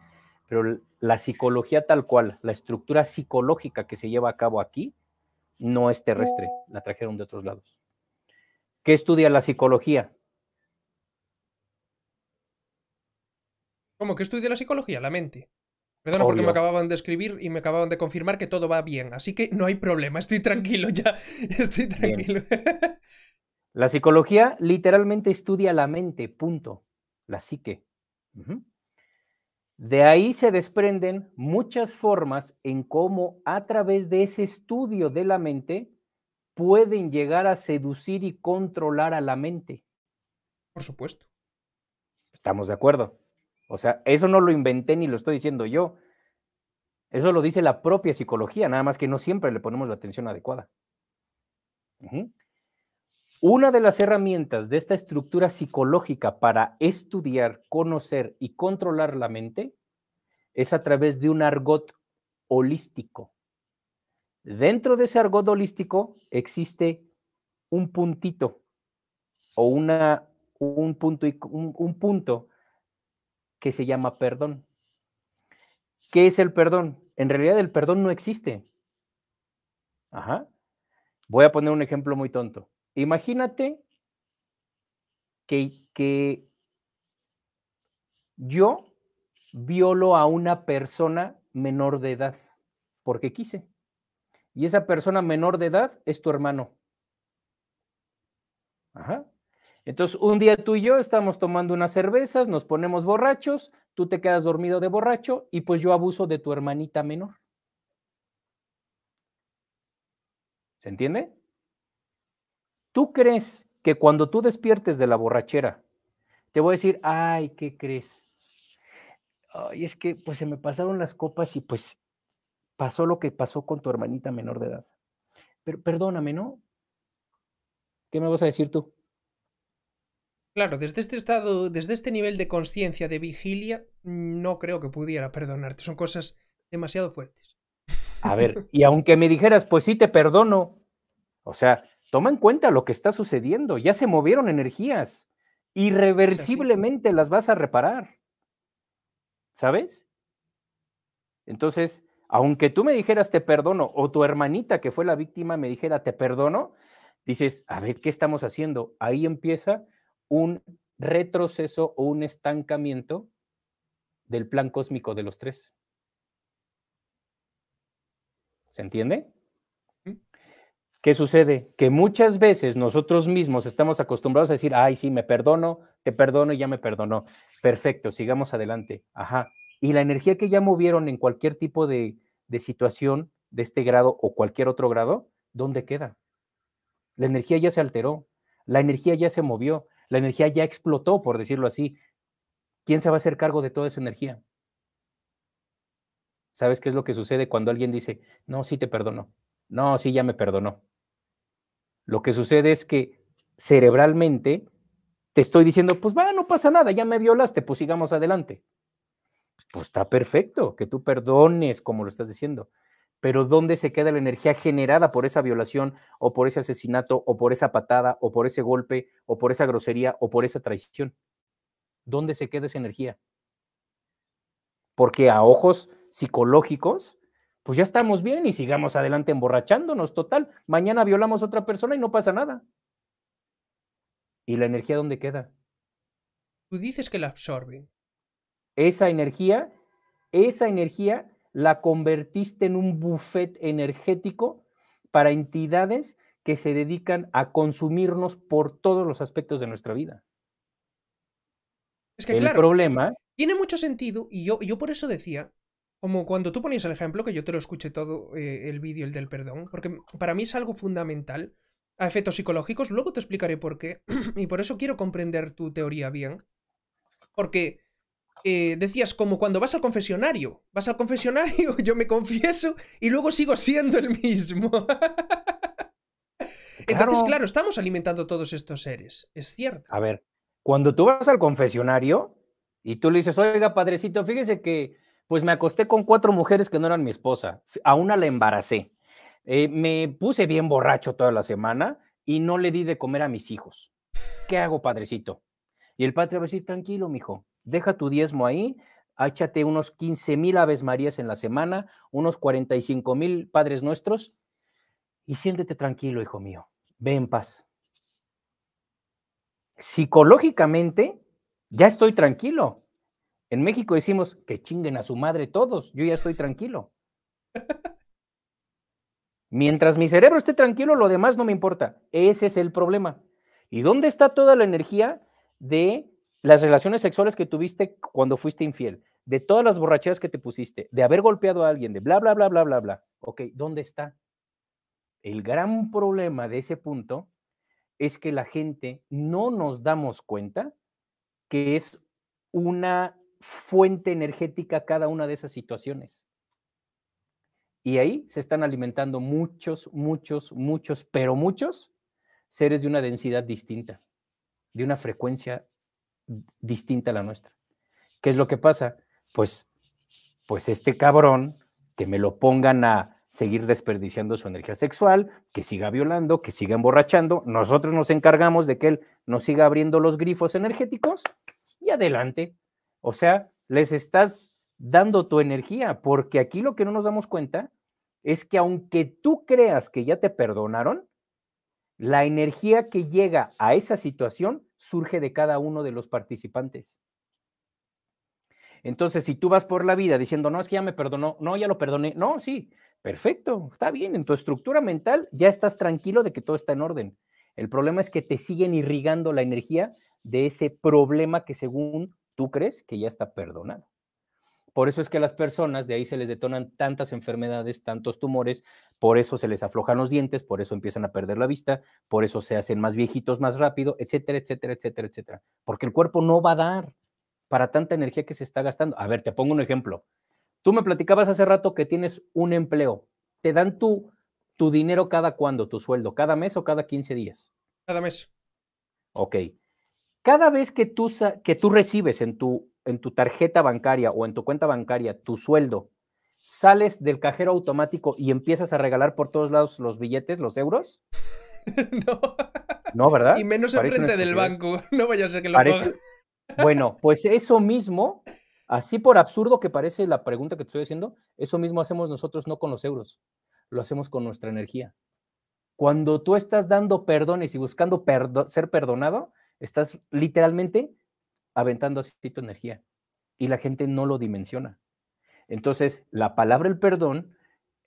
pero la psicología tal cual, la estructura psicológica que se lleva a cabo aquí, no es terrestre, la trajeron de otros lados. ¿Qué estudia la psicología? ¿Cómo que estudia la psicología? La mente. Perdona porque me acababan de escribir y me acababan de confirmar que todo va bien. Así que no hay problema, estoy tranquilo ya. Estoy tranquilo. La psicología literalmente estudia la mente, punto. La psique. De ahí se desprenden muchas formas en cómo a través de ese estudio de la mente pueden llegar a seducir y controlar a la mente. Por supuesto. Estamos de acuerdo. O sea, eso no lo inventé ni lo estoy diciendo yo. Eso lo dice la propia psicología, nada más que no siempre le ponemos la atención adecuada. Una de las herramientas de esta estructura psicológica para estudiar, conocer y controlar la mente es a través de un argot holístico. Dentro de ese argot holístico existe un puntito o una, un, punto, un punto que se llama perdón. ¿Qué es el perdón? En realidad el perdón no existe. Ajá. Voy a poner un ejemplo muy tonto. Imagínate que, que yo violo a una persona menor de edad porque quise. Y esa persona menor de edad es tu hermano. Ajá. Entonces, un día tú y yo estamos tomando unas cervezas, nos ponemos borrachos, tú te quedas dormido de borracho y pues yo abuso de tu hermanita menor. ¿Se entiende? ¿Tú crees que cuando tú despiertes de la borrachera, te voy a decir, ay, ¿qué crees? Ay, es que pues se me pasaron las copas y pues pasó lo que pasó con tu hermanita menor de edad. Pero perdóname, ¿no? ¿Qué me vas a decir tú? Claro, desde este estado, desde este nivel de conciencia, de vigilia, no creo que pudiera perdonarte. Son cosas demasiado fuertes. A ver, y aunque me dijeras, pues sí te perdono, o sea, toma en cuenta lo que está sucediendo. Ya se movieron energías. Irreversiblemente las vas a reparar. ¿Sabes? Entonces, aunque tú me dijeras te perdono, o tu hermanita que fue la víctima me dijera te perdono, dices, a ver, ¿qué estamos haciendo? Ahí empieza un retroceso o un estancamiento del plan cósmico de los tres. ¿Se entiende? ¿Qué sucede? Que muchas veces nosotros mismos estamos acostumbrados a decir, ay, sí, me perdono, te perdono y ya me perdonó. Perfecto, sigamos adelante. Ajá. Y la energía que ya movieron en cualquier tipo de, de situación de este grado o cualquier otro grado, ¿dónde queda? La energía ya se alteró, la energía ya se movió, la energía ya explotó, por decirlo así. ¿Quién se va a hacer cargo de toda esa energía? ¿Sabes qué es lo que sucede cuando alguien dice, no, sí te perdono? No, sí, ya me perdonó. Lo que sucede es que cerebralmente te estoy diciendo, pues va, no pasa nada, ya me violaste, pues sigamos adelante. Pues está perfecto que tú perdones, como lo estás diciendo, pero ¿dónde se queda la energía generada por esa violación o por ese asesinato o por esa patada o por ese golpe o por esa grosería o por esa traición? ¿Dónde se queda esa energía? Porque a ojos psicológicos, pues ya estamos bien y sigamos adelante emborrachándonos, total. Mañana violamos a otra persona y no pasa nada. ¿Y la energía dónde queda? Tú dices que la absorben. Esa energía, esa energía la convertiste en un buffet energético para entidades que se dedican a consumirnos por todos los aspectos de nuestra vida. Es que, el problema. Tiene mucho sentido, y yo, yo por eso decía como cuando tú ponías el ejemplo, que yo te lo escuché todo eh, el vídeo, el del perdón, porque para mí es algo fundamental a efectos psicológicos, luego te explicaré por qué, y por eso quiero comprender tu teoría bien, porque eh, decías como cuando vas al confesionario, vas al confesionario, yo me confieso y luego sigo siendo el mismo. Entonces, claro, estamos alimentando todos estos seres, es cierto. A ver, cuando tú vas al confesionario y tú le dices, oiga, padrecito, fíjese que pues me acosté con cuatro mujeres que no eran mi esposa. A una la embaracé. Eh, me puse bien borracho toda la semana y no le di de comer a mis hijos. ¿Qué hago, padrecito? Y el padre va a decir, tranquilo, mijo, deja tu diezmo ahí, échate unos 15 mil aves marías en la semana, unos 45 mil padres nuestros y siéntete tranquilo, hijo mío, ve en paz. Psicológicamente, ya estoy tranquilo, En México decimos que chinguen a su madre todos, yo ya estoy tranquilo. Mientras mi cerebro esté tranquilo, lo demás no me importa. Ese es el problema. ¿Y dónde está toda la energía de las relaciones sexuales que tuviste cuando fuiste infiel? De todas las borracheras que te pusiste, de haber golpeado a alguien, de bla, bla, bla, bla, bla, bla. Ok, ¿dónde está? El gran problema de ese punto es que la gente no nos damos cuenta que es una fuente energética cada una de esas situaciones. Y ahí se están alimentando muchos, muchos, muchos, pero muchos seres de una densidad distinta, de una frecuencia distinta a la nuestra. ¿Qué es lo que pasa? Pues, pues este cabrón, que me lo pongan a seguir desperdiciando su energía sexual, que siga violando, que siga emborrachando, nosotros nos encargamos de que él nos siga abriendo los grifos energéticos y adelante. O sea, les estás dando tu energía, porque aquí lo que no nos damos cuenta es que aunque tú creas que ya te perdonaron, la energía que llega a esa situación surge de cada uno de los participantes. Entonces, si tú vas por la vida diciendo, no, es que ya me perdonó, no, ya lo perdoné, no, sí, perfecto, está bien, en tu estructura mental ya estás tranquilo de que todo está en orden. El problema es que te siguen irrigando la energía de ese problema que según tú crees que ya está perdonado. Por eso es que a las personas de ahí se les detonan tantas enfermedades, tantos tumores, por eso se les aflojan los dientes, por eso empiezan a perder la vista, por eso se hacen más viejitos más rápido, etcétera, etcétera, etcétera, etcétera. Porque el cuerpo no va a dar para tanta energía que se está gastando. A ver, te pongo un ejemplo. Tú me platicabas hace rato que tienes un empleo. ¿Te dan tu, tu dinero cada cuándo, tu sueldo? ¿Cada mes o cada 15 días? Cada mes. Ok. Cada vez que tú, que tú recibes en tu en tu tarjeta bancaria o en tu cuenta bancaria tu sueldo, sales del cajero automático y empiezas a regalar por todos lados los billetes, los euros? no. No, ¿verdad? Y menos enfrente del banco. No vaya a ser que lo parece... Bueno, pues eso mismo, así por absurdo que parece la pregunta que te estoy haciendo, eso mismo hacemos nosotros no con los euros, lo hacemos con nuestra energía. Cuando tú estás dando perdones y buscando ser perdonado, estás literalmente aventando así tu energía y la gente no lo dimensiona. Entonces, la palabra el perdón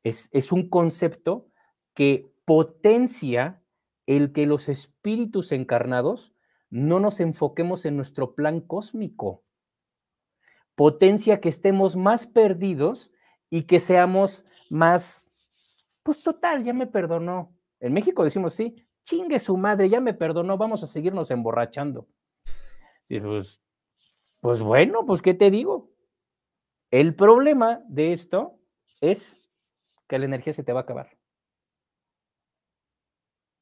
es, es un concepto que potencia el que los espíritus encarnados no nos enfoquemos en nuestro plan cósmico. Potencia que estemos más perdidos y que seamos más, pues total, ya me perdonó. En México decimos, sí, chingue su madre, ya me perdonó, vamos a seguirnos emborrachando. Y pues, pues bueno, pues ¿qué te digo? El problema de esto es que la energía se te va a acabar.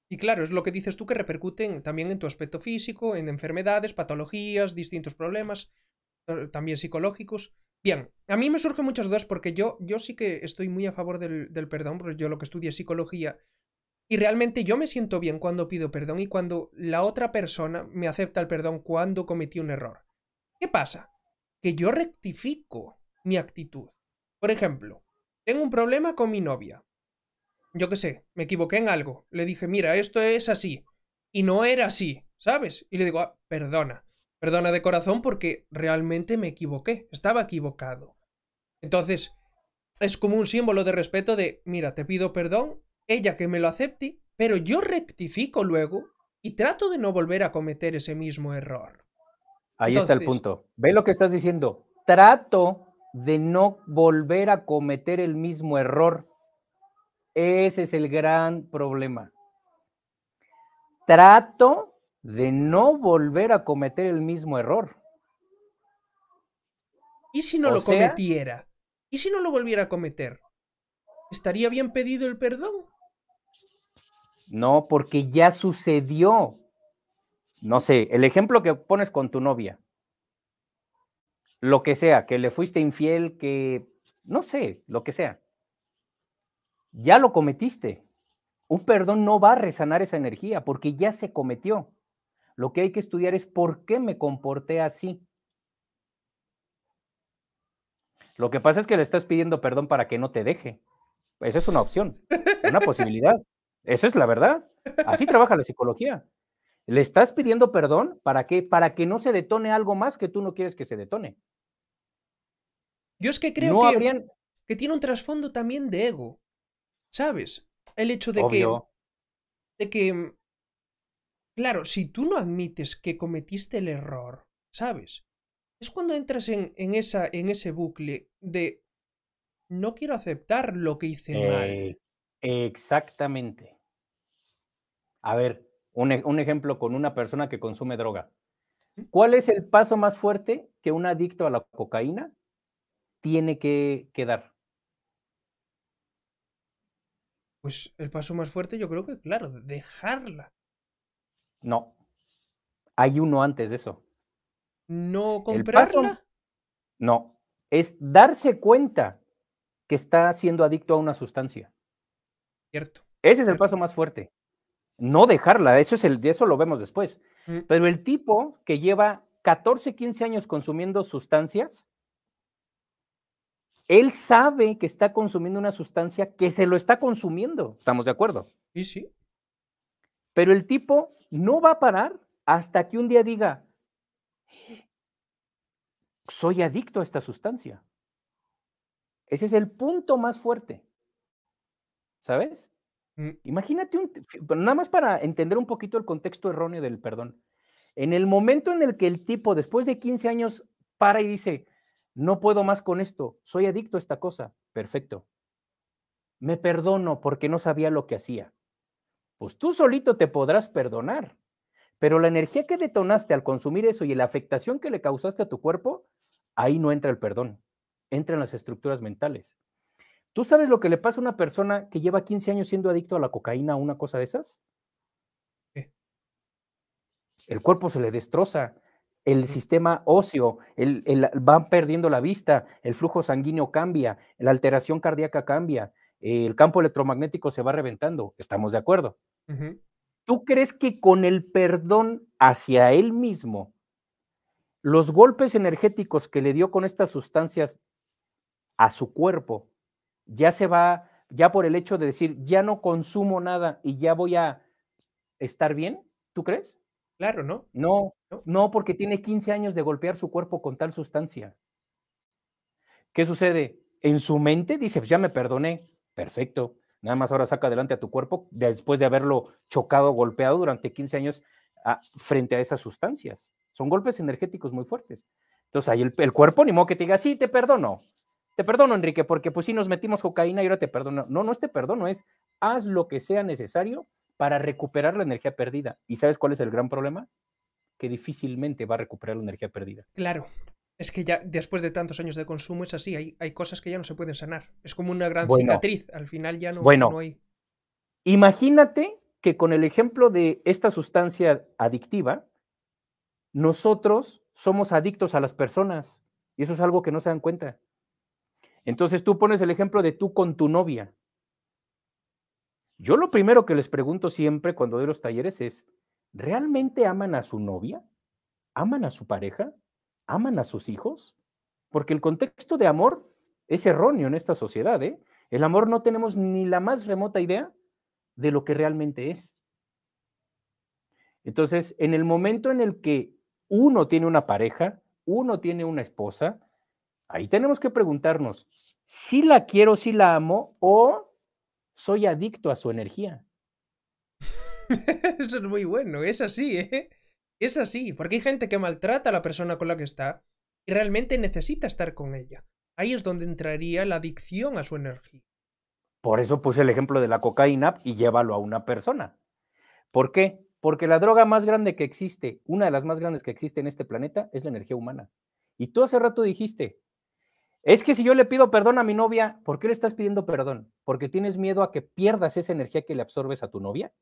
Y claro, es lo que dices tú que repercuten también en tu aspecto físico, en enfermedades, patologías, distintos problemas, eh, también psicológicos. Bien, a mí me surgen muchas dudas porque yo, yo sí que estoy muy a favor del, del perdón, porque yo lo que estudio es psicología y realmente yo me siento bien cuando pido perdón y cuando la otra persona me acepta el perdón cuando cometí un error. ¿Qué pasa? Que yo rectifico mi actitud. Por ejemplo, tengo un problema con mi novia. Yo qué sé, me equivoqué en algo. Le dije, mira, esto es así. Y no era así, ¿sabes? Y le digo, ah, perdona. Perdona de corazón porque realmente me equivoqué. Estaba equivocado. Entonces, es como un símbolo de respeto de, mira, te pido perdón ella que me lo acepte, pero yo rectifico luego y trato de no volver a cometer ese mismo error. Ahí está el punto. Ve lo que estás diciendo. Trato de no volver a cometer el mismo error. Ese es el gran problema. Trato de no volver a cometer el mismo error. ¿Y si no lo cometiera? ¿Y si no lo volviera a cometer? ¿Estaría bien pedido el perdón? No, porque ya sucedió. No sé, el ejemplo que pones con tu novia. Lo que sea, que le fuiste infiel, que, no sé, lo que sea. Ya lo cometiste. Un perdón no va a resanar esa energía porque ya se cometió. Lo que hay que estudiar es por qué me comporté así. Lo que pasa es que le estás pidiendo perdón para que no te deje. Esa es una opción, una posibilidad. Eso es la verdad. Así trabaja la psicología. Le estás pidiendo perdón para qué? Para que no se detone algo más que tú no quieres que se detone. Yo es que creo que, que tiene un trasfondo también de ego. ¿Sabes? El hecho de que. De que. Claro, si tú no admites que cometiste el error, ¿sabes? Es cuando entras en, en, esa, en ese bucle de no quiero aceptar lo que hice mal. Eh, exactamente. A ver, un, e, un, ejemplo con una persona que consume droga. ¿Cuál es el paso más fuerte que un adicto a la cocaína tiene que, que dar? Pues el paso más fuerte yo creo que, claro, dejarla. No. Hay uno antes de eso. ¿No comprarla? no. Es darse cuenta que está siendo adicto a una sustancia. Cierto. Ese es el paso más fuerte. No dejarla, eso, es el, eso lo vemos después. Mm. Pero el tipo que lleva 14, 15 años consumiendo sustancias, él sabe que está consumiendo una sustancia que se lo está consumiendo. ¿Estamos de acuerdo? Sí, sí. Pero el tipo no va a parar hasta que un día diga, soy adicto a esta sustancia. Ese es el punto más fuerte. ¿Sabes? Mm. Imagínate un, nada más para entender un poquito el contexto erróneo del perdón. En el momento en el que el tipo, después de 15 años, para y dice, no puedo más con esto, soy adicto a esta cosa. Perfecto. Me perdono porque no sabía lo que hacía. Pues tú solito te podrás perdonar, pero la energía que detonaste al consumir eso y la afectación que le causaste a tu cuerpo, ahí no entra el perdón, entran las estructuras mentales. ¿Tú sabes lo que le pasa a una persona que lleva 15 años siendo adicto a la cocaína o una cosa de esas? El cuerpo se le destroza, el sistema óseo, el, van perdiendo la vista, el flujo sanguíneo cambia, la alteración cardíaca cambia, el campo electromagnético se va reventando. ¿Estamos de acuerdo? ¿Tú crees que con el perdón hacia él mismo, los golpes energéticos que le dio con estas sustancias a su cuerpo, ya se va, ya por el hecho de decir, ya no consumo nada y ya voy a estar bien? ¿Tú crees? Claro, ¿no? No, no, porque tiene 15 años de golpear su cuerpo con tal sustancia. ¿Qué sucede? En su mente dice, pues ya me perdoné, perfecto. Nada más ahora saca adelante a tu cuerpo después de haberlo chocado, golpeado durante 15 años ah, frente a esas sustancias. Son golpes energéticos muy fuertes. Entonces ahí el, el, cuerpo ni modo que te diga, sí, te perdono. Te perdono, Enrique, porque pues sí nos metimos cocaína y ahora te perdono. No, no es te perdono, es haz lo que sea necesario para recuperar la energía perdida. ¿Y sabes cuál es el gran problema? Que difícilmente va a recuperar la energía perdida. Claro. Es que ya después de tantos años de consumo es así, hay, hay cosas que ya no se pueden sanar. Es como una gran cicatriz, al final ya no, bueno, no hay. Imagínate que con el ejemplo de esta sustancia adictiva, nosotros somos adictos a las personas y eso es algo que no se dan cuenta. Entonces tú pones el ejemplo de tú con tu novia. Yo lo primero que les pregunto siempre cuando doy los talleres es, ¿realmente aman a su novia? ¿Aman a su pareja? ¿Aman a sus hijos? Porque el contexto de amor es erróneo en esta sociedad. ¿eh? El amor no tenemos ni la más remota idea de lo que realmente es. Entonces, en el momento en el que uno tiene una pareja, uno tiene una esposa, ahí tenemos que preguntarnos, si la quiero, si la amo o soy adicto a su energía. Eso es muy bueno, es así, ¿eh? Es así, porque hay gente que maltrata a la persona con la que está y realmente necesita estar con ella. Ahí es donde entraría la adicción a su energía. Por eso puse el ejemplo de la cocaína y llévalo a una persona. ¿Por qué? Porque la droga más grande que existe, una de las más grandes que existe en este planeta, es la energía humana. Y tú hace rato dijiste, es que si yo le pido perdón a mi novia, ¿por qué le estás pidiendo perdón? ¿Porque tienes miedo a que pierdas esa energía que le absorbes a tu novia?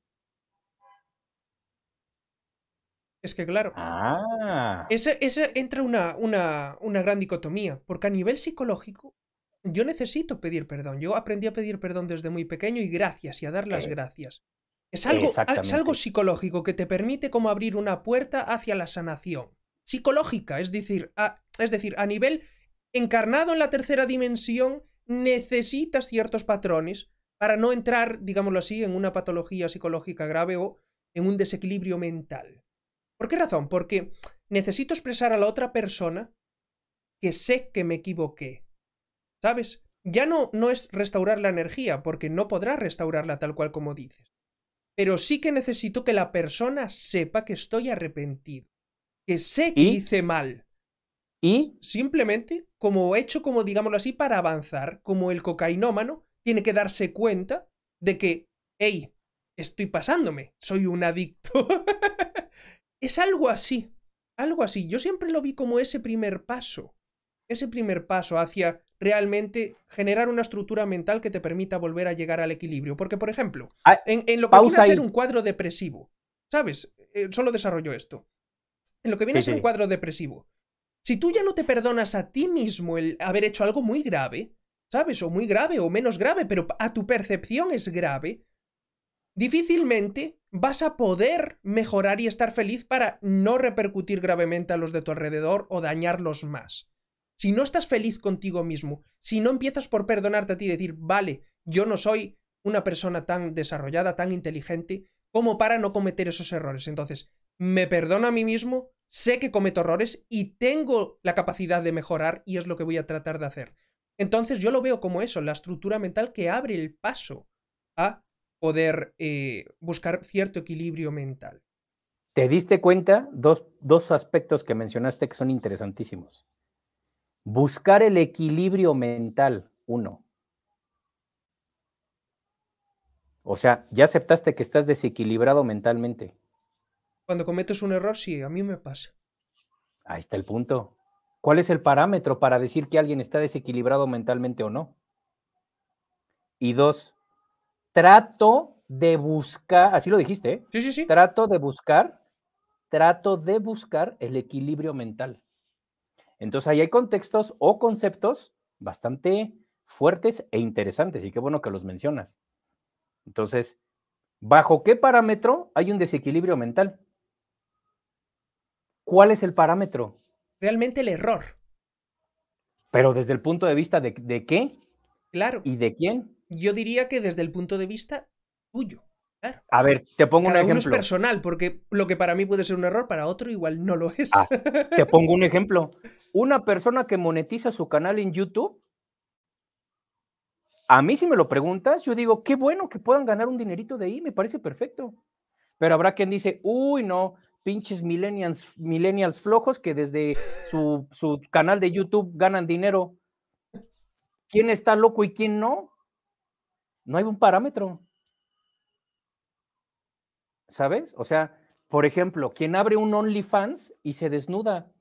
Es que claro. Ah. Ese, entra una, una, una gran dicotomía, porque a nivel psicológico yo necesito pedir perdón. Yo aprendí a pedir perdón desde muy pequeño y gracias y a dar las eh, gracias. Es algo, es algo psicológico que te permite como abrir una puerta hacia la sanación. Psicológica, es decir, es decir, a nivel encarnado en la tercera dimensión, necesitas ciertos patrones para no entrar, digámoslo así, en una patología psicológica grave o en un desequilibrio mental. ¿Por qué razón? Porque necesito expresar a la otra persona que sé que me equivoqué. ¿sabes? Ya no, no es restaurar la energía, porque no podrás restaurarla tal cual como dices. Pero sí que necesito que la persona sepa que estoy arrepentido, que sé que hice mal. Y simplemente, como hecho, como digámoslo así, para avanzar, como el cocainómano tiene que darse cuenta de que, hey, estoy pasándome, soy un adicto. es algo así, algo así. Yo siempre lo vi como ese primer paso, ese primer paso hacia realmente generar una estructura mental que te permita volver a llegar al equilibrio. Porque, por ejemplo, ah, en, lo que viene a ser un cuadro depresivo, ¿sabes? Eh, solo desarrollo esto. En lo que viene a ser un cuadro depresivo, si tú ya no te perdonas a ti mismo el haber hecho algo muy grave, ¿sabes? O muy grave o menos grave, pero a tu percepción es grave, difícilmente vas a poder mejorar y estar feliz para no repercutir gravemente a los de tu alrededor o dañarlos más. Si no estás feliz contigo mismo, si no empiezas por perdonarte a ti y decir, vale, yo no soy una persona tan desarrollada, tan inteligente, como para no cometer esos errores. Entonces, me perdono a mí mismo, sé que cometo errores y tengo la capacidad de mejorar y es lo que voy a tratar de hacer. Entonces yo lo veo como eso, la estructura mental que abre el paso a poder eh, buscar cierto equilibrio mental. ¿Te diste cuenta? Dos, dos aspectos que mencionaste que son interesantísimos. Buscar el equilibrio mental, uno. O sea, ya aceptaste que estás desequilibrado mentalmente. Cuando cometes un error, sí, a mí me pasa. Ahí está el punto. ¿Cuál es el parámetro para decir que alguien está desequilibrado mentalmente o no? Y dos, trato de buscar, así lo dijiste, ¿eh? Sí, sí, sí. Trato de buscar, trato de buscar el equilibrio mental. Entonces ahí hay contextos o conceptos bastante fuertes e interesantes y qué bueno que los mencionas. Entonces, ¿bajo qué parámetro hay un desequilibrio mental? ¿Cuál es el parámetro? realmente el error. Pero desde el punto de vista de, qué? Claro. ¿Y de quién? Yo diría que desde el punto de vista tuyo. A ver, te pongo un ejemplo. es personal, porque lo que para mí puede ser un error, para otro igual no lo es. Ah, te pongo un ejemplo. Una persona que monetiza su canal en YouTube, a mí si me lo preguntas, yo digo, qué bueno que puedan ganar un dinerito de ahí, me parece perfecto. Pero habrá quien dice, uy, no, pinches millennials, flojos que desde su, su canal de YouTube ganan dinero. ¿Quién está loco y quién no? No hay un parámetro. ¿Sabes? O sea, por ejemplo, quien abre un OnlyFans y se desnuda,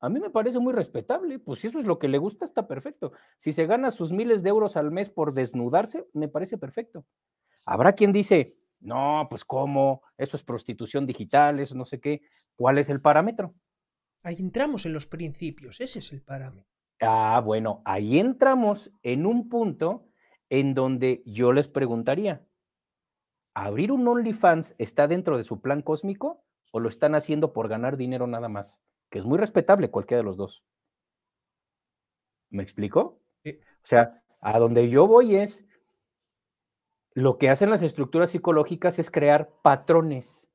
a mí me parece muy respetable. Pues si eso es lo que le gusta, está perfecto. Si se gana sus miles de euros al mes por desnudarse, me parece perfecto. Habrá quien dice, no, pues cómo, eso es prostitución digital, eso no sé qué. ¿Cuál es el parámetro? Ahí entramos en los principios, ese es el parámetro. Ah, bueno, ahí entramos en un punto en donde yo les preguntaría, ¿abrir un OnlyFans está dentro de su plan cósmico o lo están haciendo por ganar dinero nada más? Que es muy respetable cualquiera de los dos. ¿Me explico? O sea, a donde yo voy es, lo que hacen las estructuras psicológicas es crear patrones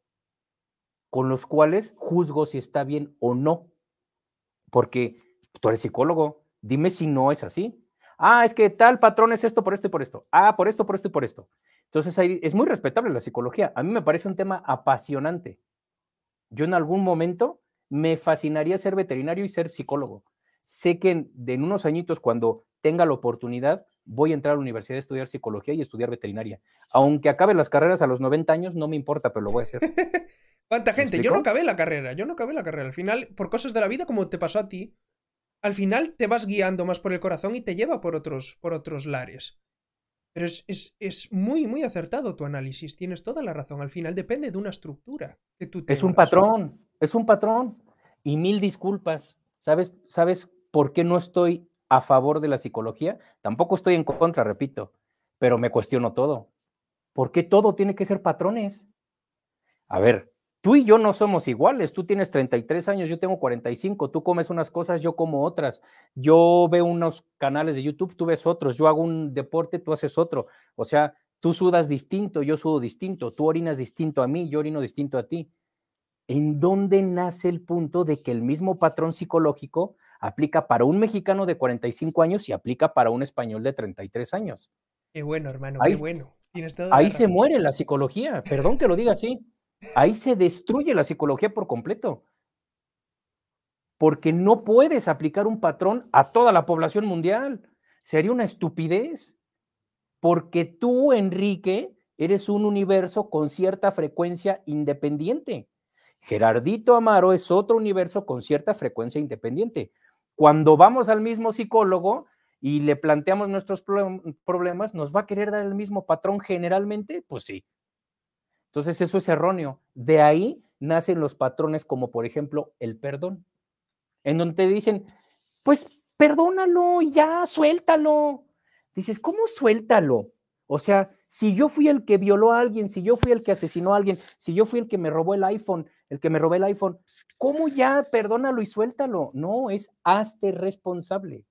con los cuales juzgo si está bien o no. Porque tú eres psicólogo, dime si no es así. Ah, es que tal patrón es esto por esto y por esto. Ah, por esto, por esto y por esto. Entonces ahí es muy respetable la psicología. A mí me parece un tema apasionante. Yo en algún momento me fascinaría ser veterinario y ser psicólogo. Sé que en, en unos añitos, cuando tenga la oportunidad, voy a entrar a la universidad a estudiar psicología y estudiar veterinaria. Aunque acabe las carreras a los 90 años, no me importa, pero lo voy a hacer. ¿Cuánta gente? Yo no acabé la carrera, yo no acabé la carrera. Al final, por cosas de la vida, como te pasó a ti, al final te vas guiando más por el corazón y te lleva por otros, por otros lares. Pero es, es, es muy, muy acertado tu análisis. Tienes toda la razón. Al final depende de una estructura que tú Es un patrón, es un patrón. Y mil disculpas. ¿Sabes, ¿Sabes por qué no estoy a favor de la psicología, tampoco estoy en contra, repito, pero me cuestiono todo. ¿Por qué todo tiene que ser patrones? A ver, tú y yo no somos iguales. Tú tienes 33 años, yo tengo 45. Tú comes unas cosas, yo como otras. Yo veo unos canales de YouTube, tú ves otros. Yo hago un deporte, tú haces otro. O sea, tú sudas distinto, yo sudo distinto. Tú orinas distinto a mí, yo orino distinto a ti. ¿En dónde nace el punto de que el mismo patrón psicológico aplica para un mexicano de 45 años y aplica para un español de 33 años. Qué bueno, hermano, qué bueno. ahí se muere la psicología, perdón que lo diga así. Ahí se destruye la psicología por completo. Porque no puedes aplicar un patrón a toda la población mundial. Sería una estupidez. Porque tú, Enrique, eres un universo con cierta frecuencia independiente. Gerardito Amaro es otro universo con cierta frecuencia independiente. Cuando vamos al mismo psicólogo y le planteamos nuestros problemas, ¿nos va a querer dar el mismo patrón generalmente? Pues sí. Entonces eso es erróneo. De ahí nacen los patrones como por ejemplo el perdón, en donde te dicen, pues perdónalo y ya, suéltalo. Dices, ¿cómo suéltalo? O sea, si yo fui el que violó a alguien, si yo fui el que asesinó a alguien, si yo fui el que me robó el iPhone, el que me robé el iPhone, ¿cómo ya perdónalo y suéltalo? No, es hazte responsable.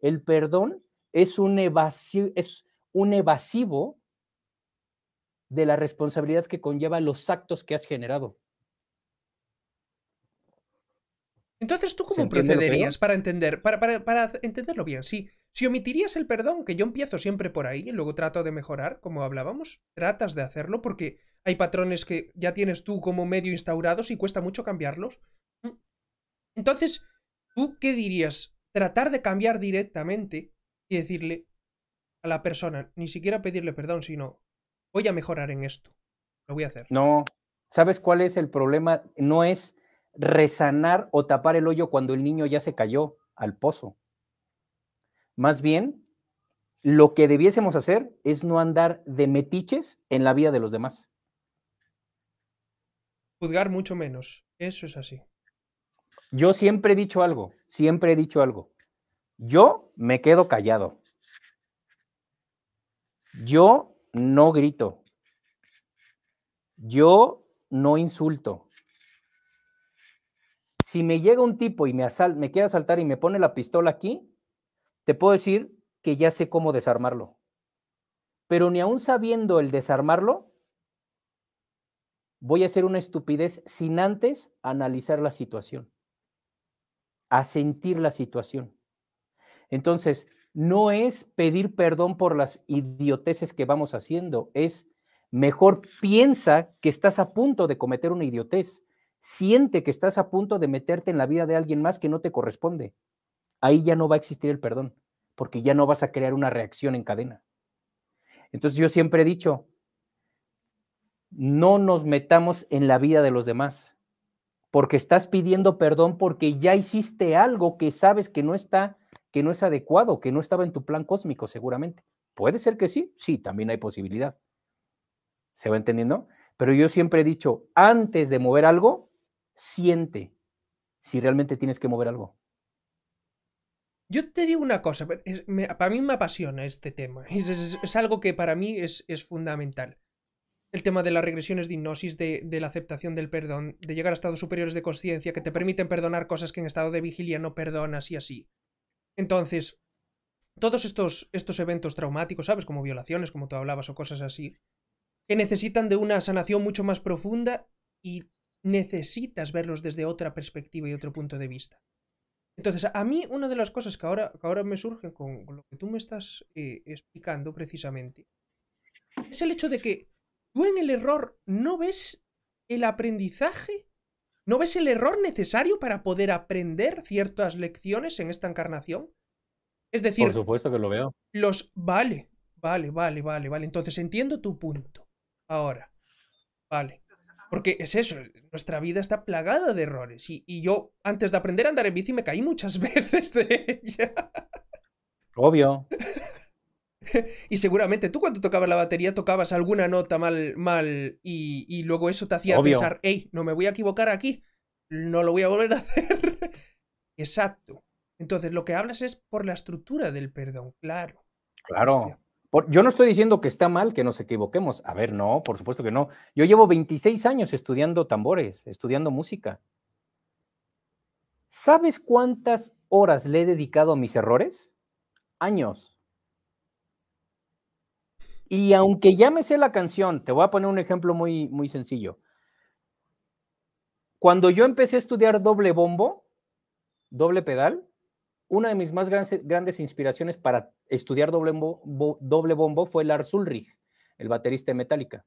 El perdón es un, evasivo, es un evasivo de la responsabilidad que conlleva los actos que has generado. Entonces, ¿tú cómo procederías para entender, para, para, entenderlo bien? Si, si omitirías el perdón, que yo empiezo siempre por ahí y luego trato de mejorar, como hablábamos, tratas de hacerlo porque hay patrones que ya tienes tú como medio instaurados y cuesta mucho cambiarlos. Mm. Entonces, ¿tú qué dirías? Tratar de cambiar directamente y decirle a la persona, ni siquiera pedirle perdón, sino voy a mejorar en esto. Lo voy a hacer. No, ¿sabes cuál es el problema? No es resanar o tapar el hoyo cuando el niño ya se cayó al pozo. Más bien, lo que debiésemos hacer es no andar de metiches en la vida de los demás. Juzgar mucho menos. Eso es así. Yo siempre he dicho algo, siempre he dicho algo. Yo me quedo callado. Yo no grito. Yo no insulto si me llega un tipo y me, me quiere asaltar y me pone la pistola aquí, te puedo decir que ya sé cómo desarmarlo. Pero ni aún sabiendo el desarmarlo, voy a hacer una estupidez sin antes analizar la situación, a sentir la situación. Entonces, no es pedir perdón por las idioteces que vamos haciendo, es mejor piensa que estás a punto de cometer una idiotez siente que estás a punto de meterte en la vida de alguien más que no te corresponde. Ahí ya no va a existir el perdón, porque ya no vas a crear una reacción en cadena. Entonces yo siempre he dicho, no nos metamos en la vida de los demás, porque estás pidiendo perdón porque ya hiciste algo que sabes que no está, que no es adecuado, que no estaba en tu plan cósmico seguramente. Puede ser que sí, sí, también hay posibilidad. ¿Se va entendiendo? Pero yo siempre he dicho, antes de mover algo, siente si realmente tienes que mover algo. Yo te digo una cosa, para mí me apasiona este tema, es, algo que para mí es, fundamental. El tema de las regresiones de hipnosis, de, la aceptación del perdón, de llegar a estados superiores de conciencia que te permiten perdonar cosas que en estado de vigilia no perdonas y así. Entonces, todos estos, estos eventos traumáticos, ¿sabes? Como violaciones, como tú hablabas, o cosas así, que necesitan de una sanación mucho más profunda y necesitas verlos desde otra perspectiva y otro punto de vista. Entonces, a mí una de las cosas que ahora, ahora me surge con, lo que tú me estás eh, explicando precisamente es el hecho de que tú en el error no ves el aprendizaje, no ves el error necesario para poder aprender ciertas lecciones en esta encarnación. Es decir, por supuesto que lo veo. Los vale, vale, vale, vale, vale. Entonces entiendo tu punto. Ahora, vale. Porque es eso, nuestra vida está plagada de errores. Y, yo, antes de aprender a andar en bici, me caí muchas veces de ella. Obvio. y seguramente tú cuando tocabas la batería tocabas alguna nota mal, mal y, luego eso te hacía pensar, hey, no me voy a equivocar aquí, no lo voy a volver a hacer. Exacto. Entonces, lo que hablas es por la estructura del perdón, claro. Claro yo no estoy diciendo que está mal que nos equivoquemos. A ver, no, por supuesto que no. Yo llevo 26 años estudiando tambores, estudiando música. ¿Sabes cuántas horas le he dedicado a mis errores? Años. Y aunque ya me sé la canción, te voy a poner un ejemplo muy, muy sencillo. Cuando yo empecé a estudiar doble bombo, doble pedal, una de mis más grandes, inspiraciones para estudiar doble bombo, fue Lars Ulrich, el baterista de Metallica.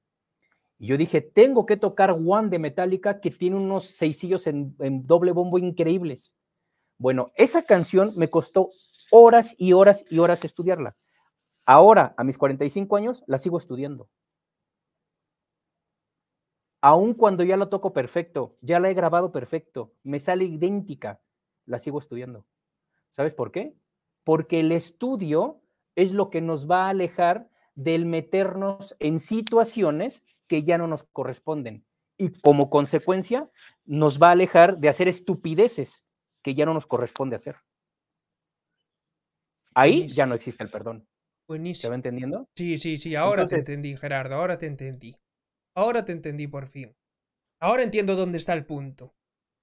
Y yo dije, tengo que tocar One de Metallica que tiene unos seisillos en, en doble bombo increíbles. Bueno, esa canción me costó horas y horas y horas estudiarla. Ahora, a mis 45 años, la sigo estudiando. Aún cuando ya la toco perfecto, ya la he grabado perfecto, me sale idéntica, la sigo estudiando. ¿Sabes por qué? Porque el estudio es lo que nos va a alejar del meternos en situaciones que ya no nos corresponden. Y como consecuencia, nos va a alejar de hacer estupideces que ya no nos corresponde hacer. Ahí ya no existe el perdón. Buenísimo. ¿Se va entendiendo? Sí, sí, sí, ahora te entendí, Gerardo, ahora te entendí. Ahora te entendí por fin. Ahora entiendo dónde está el punto.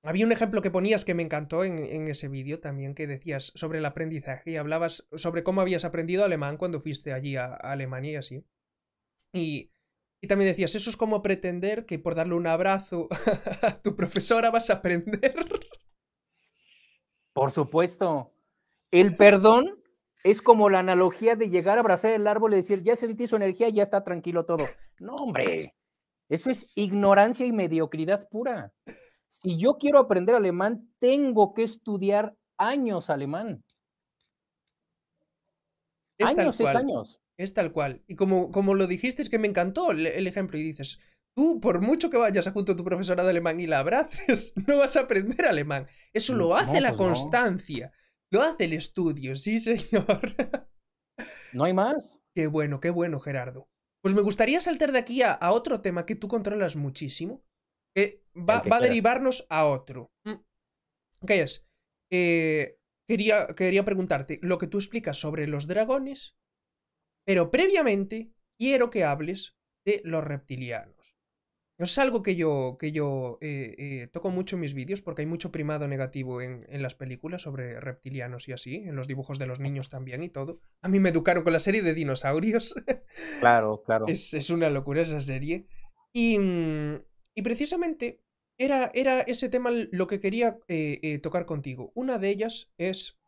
Había un ejemplo que ponías que me encantó en, ese vídeo también, que decías sobre el aprendizaje y hablabas sobre cómo habías aprendido alemán cuando fuiste allí a, Alemania y así. Y, también decías, eso es como pretender que por darle un abrazo a tu profesora vas a aprender. Por supuesto. El perdón es como la analogía de llegar a abrazar el árbol y decir, ya sentí su energía, ya está tranquilo todo. No, hombre, eso es ignorancia y mediocridad pura. Si yo quiero aprender alemán, tengo que estudiar años alemán. años es años. Es tal cual. Y como, como lo dijiste, es que me encantó el, ejemplo. Y dices, tú, por mucho que vayas a junto a tu profesora de alemán y la abraces, no vas a aprender alemán. Eso lo hace la pues constancia. Lo hace el estudio, sí, señor. No hay más. Qué bueno, qué bueno, Gerardo. Pues me gustaría saltar de aquí a, otro tema que tú controlas muchísimo, que va, a derivarnos a otro. Mm. ¿Qué es? Eh, quería, quería preguntarte lo que tú explicas sobre los dragones, pero previamente quiero que hables de los reptilianos es algo que yo, que yo eh, eh, toco mucho en mis vídeos porque hay mucho primado negativo en, las películas sobre reptilianos y así, en los dibujos de los niños también y todo. A mí me educaron con la serie de dinosaurios. Claro, claro. Es, una locura esa serie. Y, mm, y precisamente era, era, ese tema lo que quería eh, tocar contigo. Una de ellas es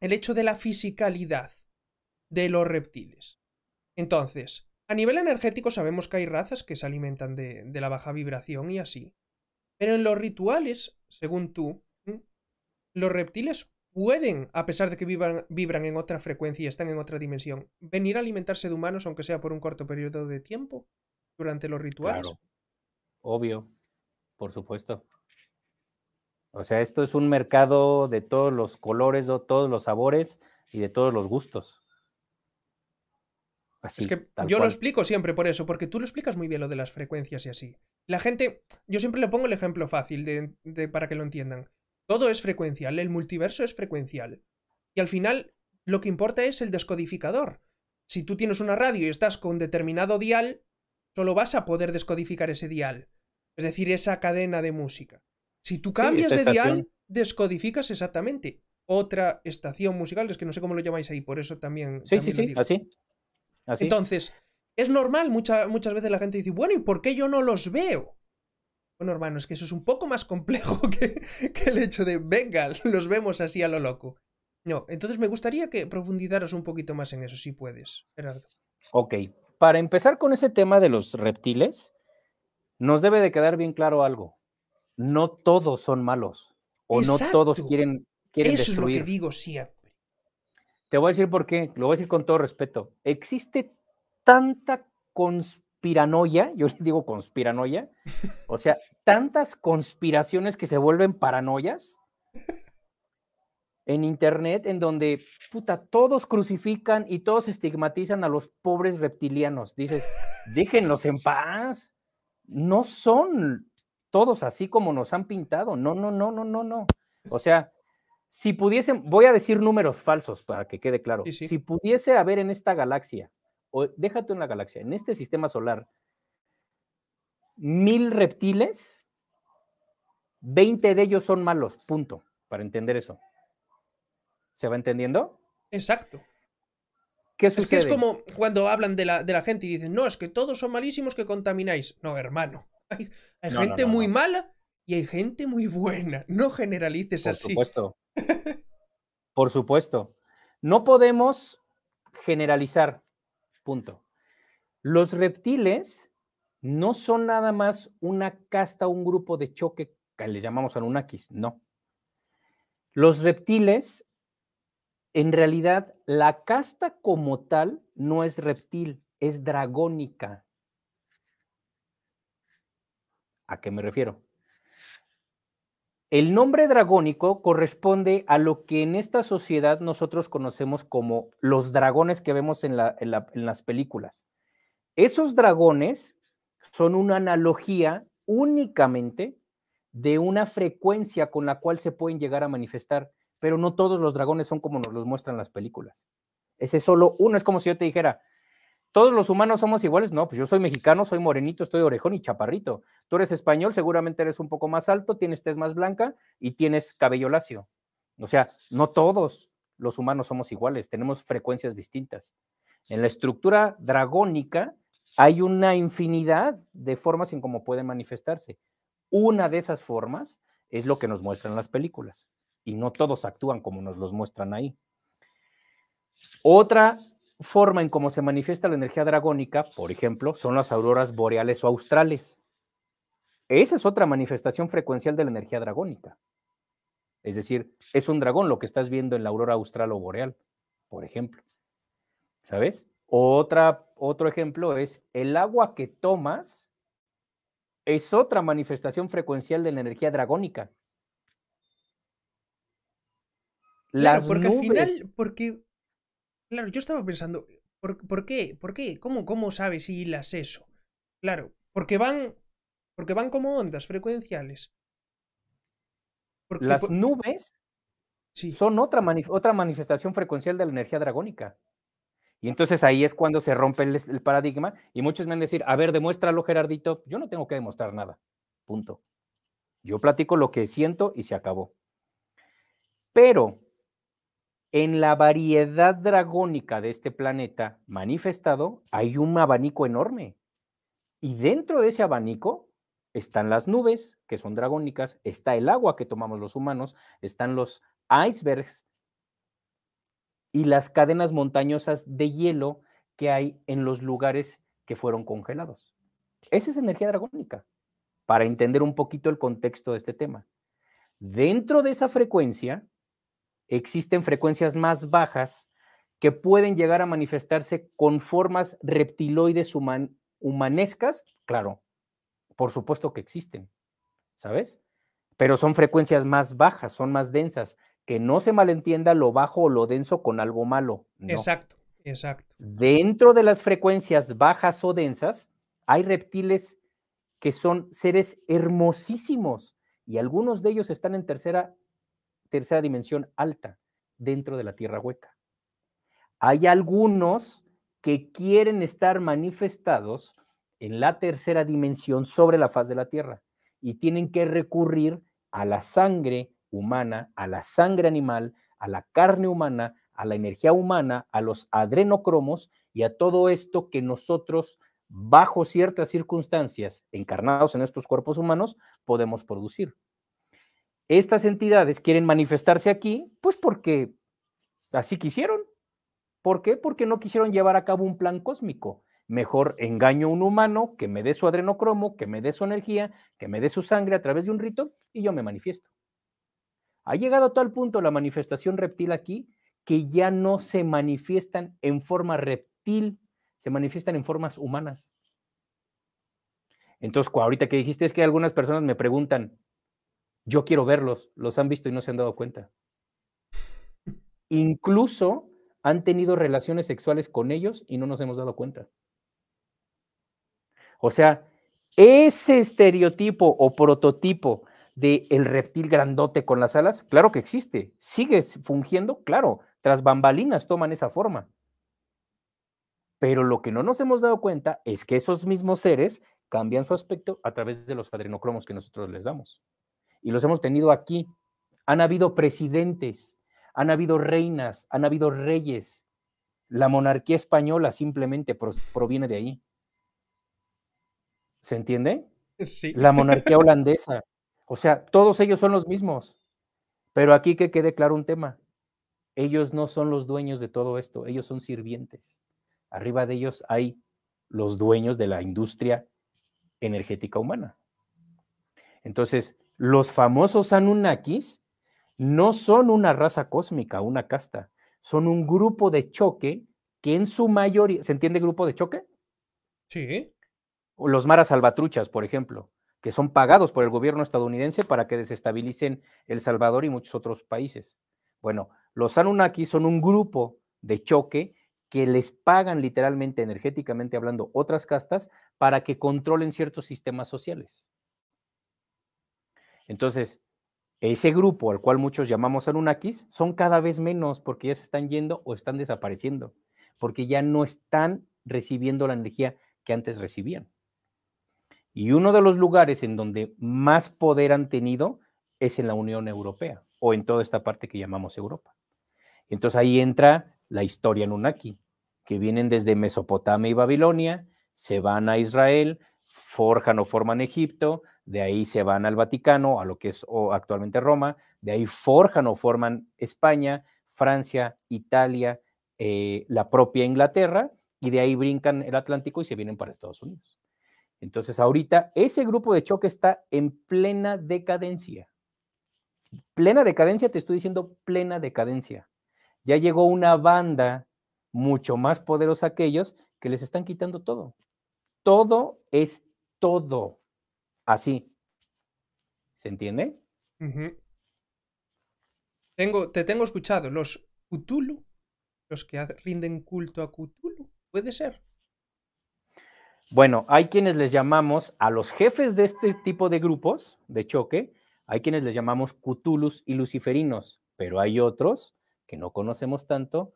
el hecho de la fisicalidad de los reptiles. Entonces, a nivel energético sabemos que hay razas que se alimentan de, la baja vibración y así. Pero en los rituales, según tú, los reptiles pueden, a pesar de que vibran, en otra frecuencia y están en otra dimensión, venir a alimentarse de humanos, aunque sea por un corto periodo de tiempo, durante los rituales. Obvio, por supuesto. O sea, esto es un mercado de todos los colores, de todos los sabores y de todos los gustos es que yo lo explico siempre por eso, porque tú lo explicas muy bien lo de las frecuencias y así. La gente, yo siempre le pongo el ejemplo fácil de, para que lo entiendan. Todo es frecuencial, el multiverso es frecuencial. Y al final, lo que importa es el descodificador. Si tú tienes una radio y estás con determinado dial, solo vas a poder descodificar ese dial. Es decir, esa cadena de música. Si tú cambias de dial, descodificas exactamente otra estación musical, es que no sé cómo lo llamáis ahí, por eso también. Sí, sí, sí, así. Entonces, es normal, muchas veces la gente dice, bueno, ¿y por qué yo no los veo? Bueno, hermano, es que eso es un poco más complejo que, el hecho de, venga, los vemos así a lo loco. No, entonces me gustaría que profundizaras un poquito más en eso, si puedes, Gerardo. Ok, para empezar con ese tema de los reptiles, nos debe de quedar bien claro algo. No todos son malos, o no todos quieren, quieren Eso es lo que digo siempre. Te voy a decir por qué, lo voy a decir con todo respeto. Existe tanta conspiranoia, yo digo conspiranoia, o sea, tantas conspiraciones que se vuelven paranoias en internet en donde, puta, todos crucifican y todos estigmatizan a los pobres reptilianos. Dices, déjenlos en paz. No son todos así como nos han pintado. No, no, no, no, no, no. O sea, si pudiesen, voy a decir números falsos para que quede claro. Si pudiese haber en esta galaxia, o déjate en la galaxia, en este sistema solar, mil reptiles, 20 de ellos son malos, punto, para entender eso. ¿Se va entendiendo? Exacto. ¿Qué Es que es como cuando hablan de la, de la gente y dicen, no, es que todos son malísimos que contamináis. No, hermano. Hay, gente muy mala y hay gente muy buena. No generalices así. Por supuesto. Por supuesto. No podemos generalizar. Punto. Los reptiles no son nada más una casta, un grupo de choque que le llamamos Anunnakis, no. Los reptiles, en realidad, la casta como tal no es reptil, es dragónica. ¿A qué me refiero? El nombre dragónico corresponde a lo que en esta sociedad nosotros conocemos como los dragones que vemos en, las películas. Esos dragones son una analogía únicamente de una frecuencia con la cual se pueden llegar a manifestar, pero no todos los dragones son como nos los muestran las películas. Ese es solo uno, es como si yo te dijera, ¿Todos los humanos somos iguales? No, pues yo soy mexicano, soy morenito, estoy orejón y chaparrito. Tú eres español, seguramente eres un poco más alto, tienes tez más blanca y tienes cabello lacio. O sea, no todos los humanos somos iguales, tenemos frecuencias distintas. En la estructura dragónica hay una infinidad de formas en cómo puede manifestarse. Una de esas formas es lo que nos muestran las películas y no todos actúan como nos los muestran ahí. Otra forma en cómo se manifiesta la energía dragónica, por ejemplo, son las auroras boreales o australes. Esa es otra manifestación frecuencial de la energía dragónica. Es decir, es un dragón lo que estás viendo en la aurora austral o boreal, por ejemplo. ¿Sabes? Otra, otro ejemplo es el agua que tomas es otra manifestación frecuencial de la energía dragónica. Las porque al final, porque Claro, yo estaba pensando, ¿por, qué? ¿Por qué? ¿Cómo, cómo sabes si hilas eso? Claro, porque van, porque van como ondas frecuenciales. Las nubes son otra, otra manifestación frecuencial de la energía dragónica. Y entonces ahí es cuando se rompe el, el, paradigma y muchos me van a decir, a ver, demuéstralo, Gerardito. Yo no tengo que demostrar nada. Punto. Yo platico lo que siento y se acabó. Pero en la variedad dragónica de este planeta manifestado hay un abanico enorme. Y dentro de ese abanico están las nubes, que son dragónicas, está el agua que tomamos los humanos, están los icebergs y las cadenas montañosas de hielo que hay en los lugares que fueron congelados. Esa es energía dragónica, para entender un poquito el contexto de este tema. Dentro de esa frecuencia existen frecuencias más bajas que pueden llegar a manifestarse con formas reptiloides humanescas, claro, por supuesto que existen, ¿sabes? Pero son frecuencias más bajas, son más densas, que no se malentienda lo bajo o lo denso con algo malo. Exacto, exacto. Dentro de las frecuencias bajas o densas, hay reptiles que son seres hermosísimos y algunos de ellos están en tercera tercera dimensión alta dentro de la tierra hueca. Hay algunos que quieren estar manifestados en la tercera dimensión sobre la faz de la tierra y tienen que recurrir a la sangre humana, a la sangre animal, a la carne humana, a la energía humana, a los adrenocromos y a todo esto que nosotros, bajo ciertas circunstancias, encarnados en estos cuerpos humanos, podemos producir. Estas entidades quieren manifestarse aquí, pues porque así quisieron. ¿Por qué? Porque no quisieron llevar a cabo un plan cósmico. Mejor engaño a un humano que me dé su adrenocromo, que me dé su energía, que me dé su sangre a través de un rito y yo me manifiesto. Ha llegado a tal punto la manifestación reptil aquí que ya no se manifiestan en forma reptil, se manifiestan en formas humanas. Entonces, ahorita que dijiste es que algunas personas me preguntan, yo quiero verlos, los han visto y no se han dado cuenta. Incluso han tenido relaciones sexuales con ellos y no nos hemos dado cuenta. O sea, ese estereotipo o prototipo de el reptil grandote con las alas, claro que existe, sigue fungiendo, claro, tras bambalinas toman esa forma. Pero lo que no nos hemos dado cuenta es que esos mismos seres cambian su aspecto a través de los adrenocromos que nosotros les damos y los hemos tenido aquí. Han habido presidentes, han habido reinas, han habido reyes. La monarquía española simplemente proviene de ahí. ¿Se entiende? Sí. La monarquía holandesa. O sea, todos ellos son los mismos. Pero aquí que quede claro un tema. ellos no son los dueños de todo esto, ellos son sirvientes. Arriba de ellos hay los dueños de la industria energética humana. Entonces, los famosos Anunnakis no son una raza cósmica, una casta, son un grupo de choque que en su mayoría, ¿se entiende grupo de choque? Sí. Los maras salvatruchas, por ejemplo, que son pagados por el gobierno estadounidense para que desestabilicen El Salvador y muchos otros países. Bueno, los Anunnakis son un grupo de choque que les pagan literalmente, energéticamente hablando, otras castas para que controlen ciertos sistemas sociales. Entonces, ese grupo al cual muchos llamamos Anunnakis son cada vez menos porque ya se están yendo o están desapareciendo, porque ya no están recibiendo la energía que antes recibían. Y uno de los lugares en donde más poder han tenido es en la Unión Europea o en toda esta parte que llamamos Europa. Entonces ahí entra la historia Anunnaki, que vienen desde Mesopotamia y Babilonia, se van a Israel, forjan o forman Egipto, de ahí se van al Vaticano, a lo que es actualmente Roma, de ahí forjan o forman España, Francia, Italia, eh, la propia Inglaterra, y de ahí brincan el Atlántico y se vienen para Estados Unidos. Entonces, ahorita ese grupo de choque está en plena decadencia. Plena decadencia, te estoy diciendo plena decadencia. Ya llegó una banda mucho más poderosa que ellos que les están quitando todo. Todo es todo. Así. ¿Se entiende? tengo, te tengo escuchado. Los Cthulhu, los que rinden culto a Cthulhu, ¿puede ser? Bueno, hay quienes les llamamos a los jefes de este tipo de grupos de choque, hay quienes les llamamos Cthulhus y luciferinos, pero hay otros que no conocemos tanto,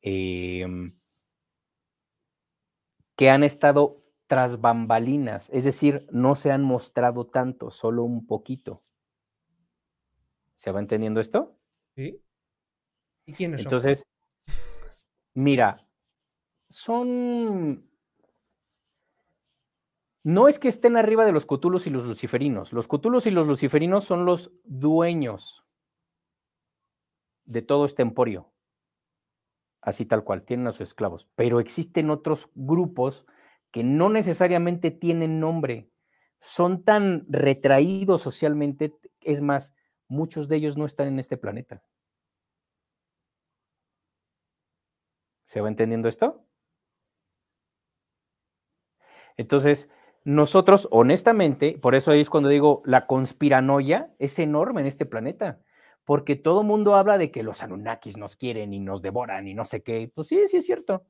em, que han estado tras bambalinas, es decir, no se han mostrado tanto, solo un poquito. ¿Se va entendiendo esto? Sí. ¿Y quiénes son? Entonces, mira, son... No es que estén arriba de los cutulos y los luciferinos. Los cutulos y los luciferinos son los dueños de todo este emporio. Así tal cual, tienen a sus esclavos. Pero existen otros grupos que no necesariamente tienen nombre, son tan retraídos socialmente, es más, muchos de ellos no están en este planeta. ¿Se va entendiendo esto? Entonces, nosotros, honestamente, por eso es cuando digo, la conspiranoia es enorme en este planeta, porque todo mundo habla de que los Anunnakis nos quieren y nos devoran y no sé qué. Pues sí, sí es cierto.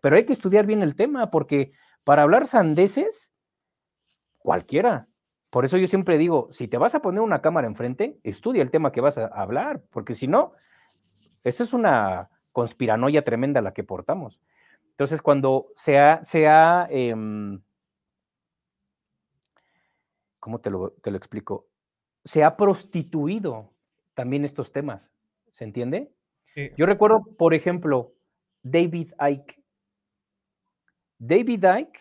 Pero hay que estudiar bien el tema, porque para hablar sandeces, cualquiera. Por eso yo siempre digo, si te vas a poner una cámara enfrente, estudia el tema que vas a hablar, porque si no, esa es una conspiranoia tremenda la que portamos. Entonces, cuando se ha, se ha em, ¿cómo te lo, te lo explico? Se ha prostituido también estos temas, ¿se entiende? Yo recuerdo, por ejemplo, David Icke, David Icke,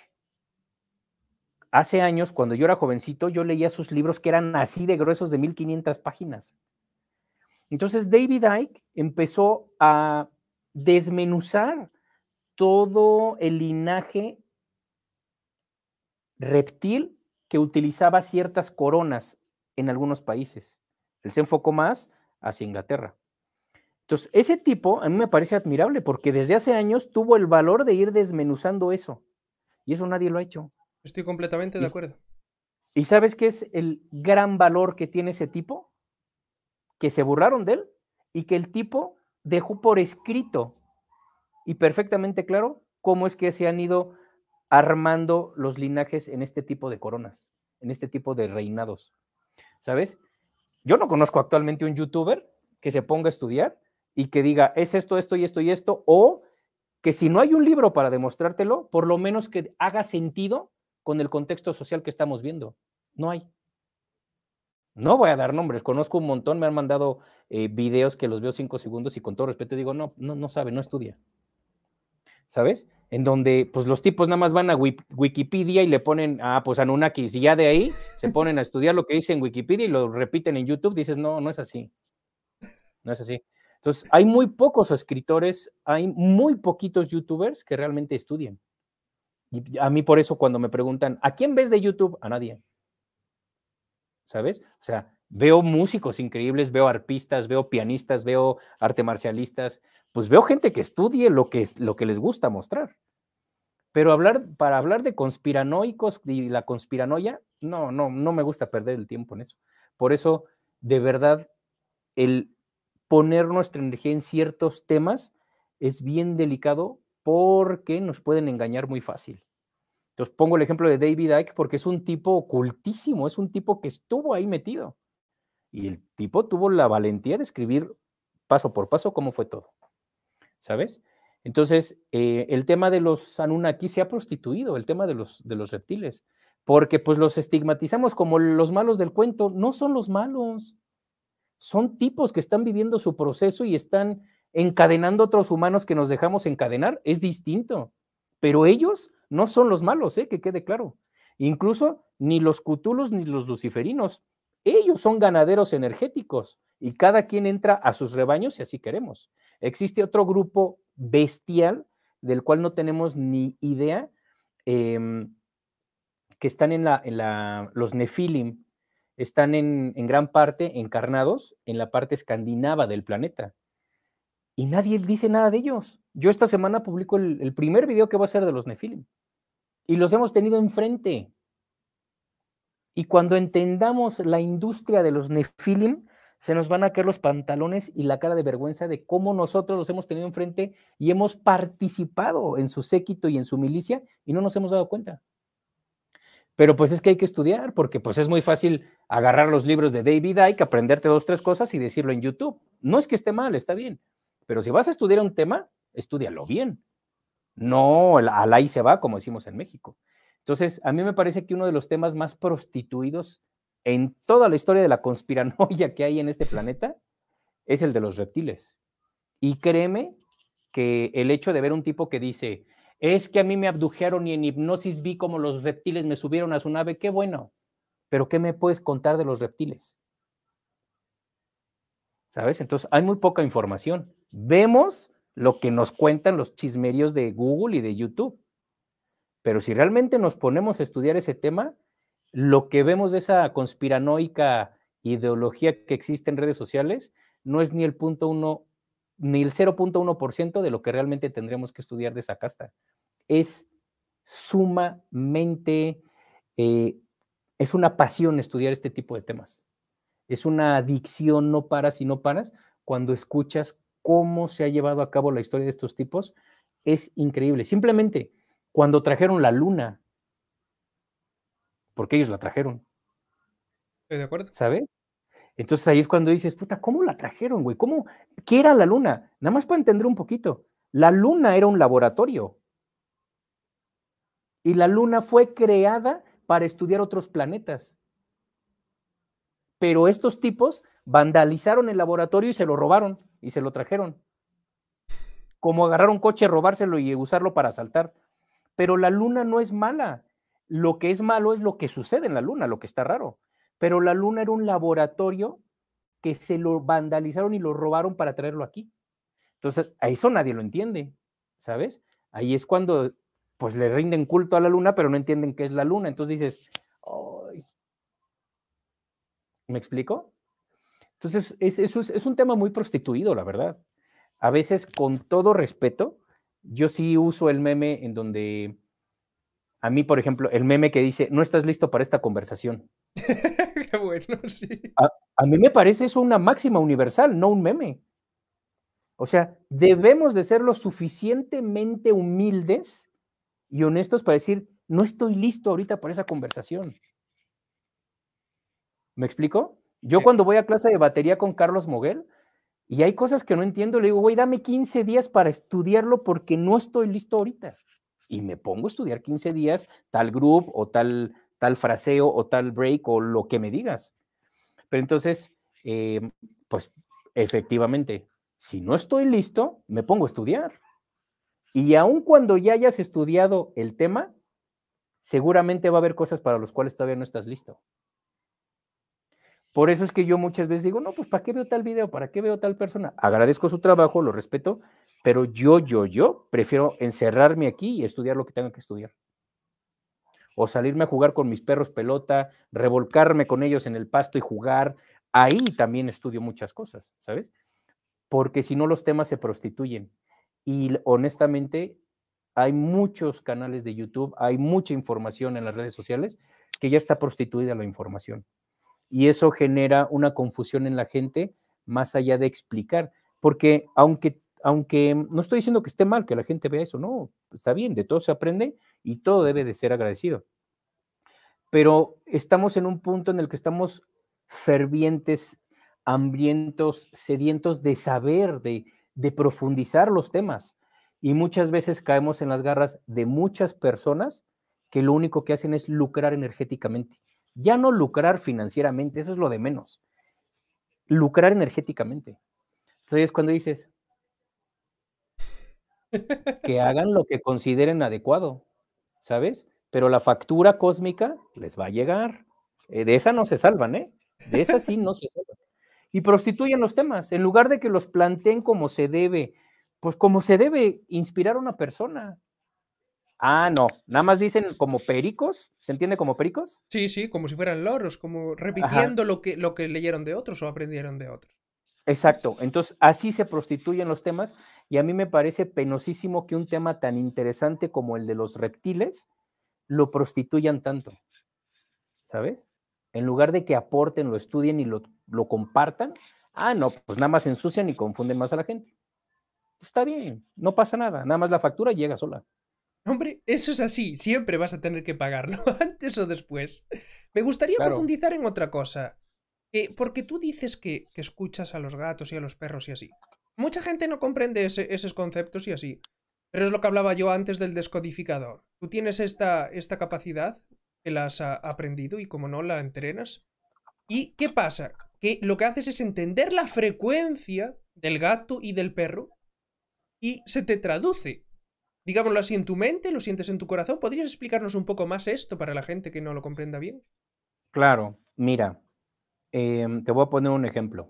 hace años, cuando yo era jovencito, yo leía sus libros que eran así de gruesos de 1500 páginas. Entonces David Icke empezó a desmenuzar todo el linaje reptil que utilizaba ciertas coronas en algunos países. Él se enfocó más hacia Inglaterra. Entonces, ese tipo a mí me parece admirable porque desde hace años tuvo el valor de ir desmenuzando eso. Y eso nadie lo ha hecho. Estoy completamente de acuerdo. ¿Y sabes qué es el gran valor que tiene ese tipo? Que se burlaron de él y que el tipo dejó por escrito y perfectamente claro cómo es que se han ido armando los linajes en este tipo de coronas, en este tipo de reinados. ¿Sabes? Yo no conozco actualmente un youtuber que se ponga a estudiar y que diga, es esto, esto y esto y esto, o que si no hay un libro para demostrártelo, por lo menos que haga sentido con el contexto social que estamos viendo. No hay. No voy a dar nombres, conozco un montón, me han mandado eh, videos que los veo cinco segundos y con todo respeto digo, no, no, no sabe, no estudia. ¿Sabes? En donde pues los tipos nada más van a Wikipedia y le ponen, ah, pues Anunnakis, y ya de ahí se ponen a estudiar lo que dice en Wikipedia y lo repiten en YouTube, dices, no, no es así. No es así. Entonces, hay muy pocos escritores, hay muy poquitos youtubers que realmente estudian. Y a mí por eso cuando me preguntan, ¿a quién ves de YouTube? A nadie. ¿Sabes? O sea, veo músicos increíbles, veo arpistas, veo pianistas, veo arte marcialistas, pues veo gente que estudie lo que, lo que les gusta mostrar. Pero hablar, para hablar de conspiranoicos y la conspiranoia, no, no, no me gusta perder el tiempo en eso. Por eso, de verdad, el poner nuestra energía en ciertos temas es bien delicado porque nos pueden engañar muy fácil. Entonces pongo el ejemplo de David Icke porque es un tipo ocultísimo, es un tipo que estuvo ahí metido. Y el tipo tuvo la valentía de escribir paso por paso cómo fue todo. ¿Sabes? Entonces, eh, el tema de los Anunnaki se ha prostituido, el tema de los, de los reptiles, porque pues los estigmatizamos como los malos del cuento. No son los malos, son tipos que están viviendo su proceso y están encadenando otros humanos que nos dejamos encadenar. Es distinto, pero ellos no son los malos, ¿eh? que quede claro. Incluso ni los cutulos ni los luciferinos. Ellos son ganaderos energéticos y cada quien entra a sus rebaños si así queremos. Existe otro grupo bestial del cual no tenemos ni idea, em, que están en, en la, los nefilim, están en, gran parte encarnados en la parte escandinava del planeta. Y nadie dice nada de ellos. Yo esta semana publico el, primer video que va a ser de los nefilim. Y los hemos tenido enfrente. Y cuando entendamos la industria de los Nefilim, se nos van a caer los pantalones y la cara de vergüenza de cómo nosotros los hemos tenido enfrente y hemos participado en su séquito y en su milicia y no nos hemos dado cuenta. Pero pues es que hay que estudiar, porque pues es muy fácil agarrar los libros de David Icke, aprenderte dos, tres cosas y decirlo en YouTube. No es que esté mal, está bien. Pero si vas a estudiar un tema, estudialo bien. No al ahí se va, como decimos en México. Entonces, a mí me parece que uno de los temas más prostituidos en toda la historia de la conspiranoia que hay en este planeta es el de los reptiles. Y créeme que el hecho de ver un tipo que dice, es que a mí me abdujeron y en hipnosis vi como los reptiles me subieron a su nave, qué bueno, pero ¿qué me puedes contar de los reptiles? ¿Sabes? Entonces hay muy poca información. Vemos lo que nos cuentan los chismerios de Google y de YouTube. Pero si realmente nos ponemos a estudiar ese tema, lo que vemos de esa conspiranoica ideología que existe en redes sociales no es ni el punto uno, ni el 0.1% de lo que realmente tendremos que estudiar de esa casta. Es sumamente, eh, es una pasión estudiar este tipo de temas. Es una adicción, no paras y no paras cuando escuchas cómo se ha llevado a cabo la historia de estos tipos. Es increíble. Simplemente cuando trajeron la luna, porque ellos la trajeron. ¿Estoy de acuerdo? ¿Sabes? Entonces ahí es cuando dices, puta, ¿cómo la trajeron, güey? ¿Cómo? ¿Qué era la luna? Nada más para entender un poquito. La luna era un laboratorio. Y la luna fue creada para estudiar otros planetas. Pero estos tipos vandalizaron el laboratorio y se lo robaron y se lo trajeron. Como agarrar un coche, robárselo y usarlo para asaltar. Pero la luna no es mala. Lo que es malo es lo que sucede en la luna, lo que está raro. Pero la luna era un laboratorio que se lo vandalizaron y lo robaron para traerlo aquí. Entonces, a eso nadie lo entiende, ¿sabes? Ahí es cuando pues le rinden culto a la luna, pero no entienden qué es la luna. Entonces dices, Ay. ¿me explico? Entonces, es, es un tema muy prostituido, la verdad. A veces, con todo respeto, yo sí uso el meme en donde a mí, por ejemplo, el meme que dice, no estás listo para esta conversación. Qué bueno, sí. A, mí me parece eso una máxima universal, no un meme. O sea, debemos de ser lo suficientemente humildes y honestos para decir, no estoy listo ahorita para esa conversación. ¿Me explico? Yo cuando voy a clase de batería con Carlos Moguel, y hay cosas que no entiendo. Le digo, güey, dame 15 días para estudiarlo porque no estoy listo ahorita. Y me pongo a estudiar 15 días tal group o tal, tal fraseo o tal break o lo que me digas. Pero entonces, eh, pues efectivamente, si no estoy listo, me pongo a estudiar. Y aun cuando ya hayas estudiado el tema, seguramente va a haber cosas para las cuales todavía no estás listo. Por eso es que yo muchas veces digo, no, pues ¿para qué veo tal video? ¿Para qué veo tal persona? Agradezco su trabajo, lo respeto, pero yo, yo, yo prefiero encerrarme aquí y estudiar lo que tenga que estudiar. O salirme a jugar con mis perros pelota, revolcarme con ellos en el pasto y jugar. Ahí también estudio muchas cosas, ¿sabes? Porque si no los temas se prostituyen. Y honestamente, hay muchos canales de YouTube, hay mucha información en las redes sociales que ya está prostituida la información y eso genera una confusión en la gente más allá de explicar, porque aunque, aunque no estoy diciendo que esté mal que la gente vea eso, no, está bien, de todo se aprende y todo debe de ser agradecido. Pero estamos en un punto en el que estamos fervientes, hambrientos, sedientos de saber, de, de profundizar los temas. Y muchas veces caemos en las garras de muchas personas que lo único que hacen es lucrar energéticamente. Ya no lucrar financieramente, eso es lo de menos. Lucrar energéticamente. Entonces, cuando dices que hagan lo que consideren adecuado, ¿sabes? Pero la factura cósmica les va a llegar. Eh, de esa no se salvan, ¿eh? De esa sí no se salvan. Y prostituyen los temas. En lugar de que los planteen como se debe, pues como se debe inspirar a una persona. Ah, no, nada más dicen como pericos, ¿se entiende como pericos? Sí, sí, como si fueran loros, como repitiendo lo que, lo que leyeron de otros o aprendieron de otros. Exacto, entonces así se prostituyen los temas y a mí me parece penosísimo que un tema tan interesante como el de los reptiles lo prostituyan tanto, ¿sabes? En lugar de que aporten, lo estudien y lo, lo compartan, ah, no, pues nada más ensucian y confunden más a la gente. está bien, no pasa nada, nada más la factura llega sola. Hombre, eso es así, siempre vas a tener que pagarlo, antes o después. Me gustaría profundizar en otra cosa. porque tú dices que, escuchas a los gatos y a los perros y así. Mucha gente no comprende esos conceptos y así. Pero es lo que hablaba yo antes del descodificador. Tú tienes esta, esta capacidad que la has aprendido y como no la entrenas. ¿Y qué pasa? Que lo que haces es entender la frecuencia del gato y del perro y se te traduce digámoslo así, en tu mente, lo sientes en tu corazón. ¿Podrías explicarnos un poco más esto para la gente que no lo comprenda bien? Claro, mira, em, te voy a poner un ejemplo.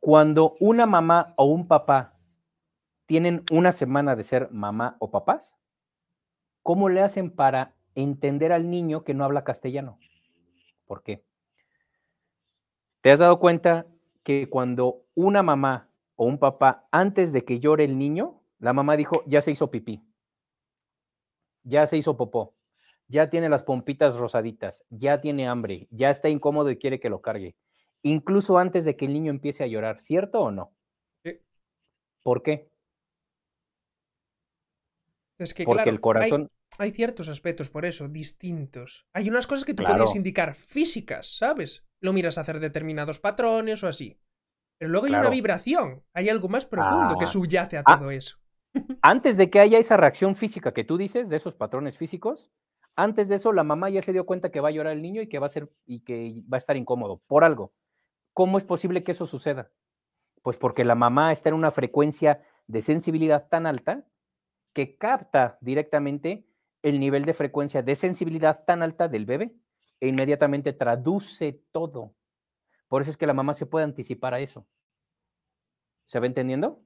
Cuando una mamá o un papá tienen una semana de ser mamá o papás, ¿cómo le hacen para entender al niño que no habla castellano? ¿Por qué? ¿Te has dado cuenta que cuando una mamá o un papá, antes de que llore el niño, la mamá dijo, ya se hizo pipí, ya se hizo popó, ya tiene las pompitas rosaditas, ya tiene hambre, ya está incómodo y quiere que lo cargue. Incluso antes de que el niño empiece a llorar, ¿cierto o no? Sí. ¿Por qué? Es que, Porque el corazón... Hay, ciertos aspectos por eso, distintos. Hay unas cosas que tú podrías indicar físicas, ¿sabes? Lo miras a hacer determinados patrones o así. Pero luego hay una vibración, hay algo más profundo que ah. subyace a ah, todo eso. Antes de que haya esa reacción física que tú dices, de esos patrones físicos, antes de eso la mamá ya se dio cuenta que va a llorar el niño y que va a ser y que va a estar incómodo por algo. ¿Cómo es posible que eso suceda? Pues porque la mamá está en una frecuencia de sensibilidad tan alta que capta directamente el nivel de frecuencia de sensibilidad tan alta del bebé e inmediatamente traduce todo. Por eso es que la mamá se puede anticipar a eso. ¿Se va entendiendo?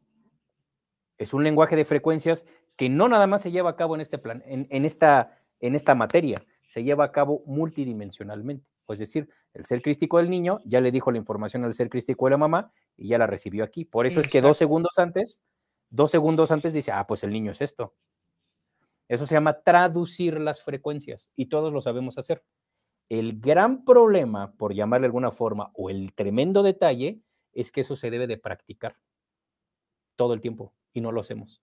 Es un lenguaje de frecuencias que no nada más se lleva a cabo en, este plan, en, esta, en esta materia, se lleva a cabo multidimensionalmente. Es decir, el ser crístico del niño ya le dijo la información al ser crístico de la mamá y ya la recibió aquí. Por eso es que dos segundos antes, dos segundos antes dice, ah, pues el niño es esto. Eso se llama traducir las frecuencias y todos lo sabemos hacer. El gran problema, por llamarle de alguna forma, o el tremendo detalle, es que eso se debe de practicar todo el tiempo y no lo hacemos.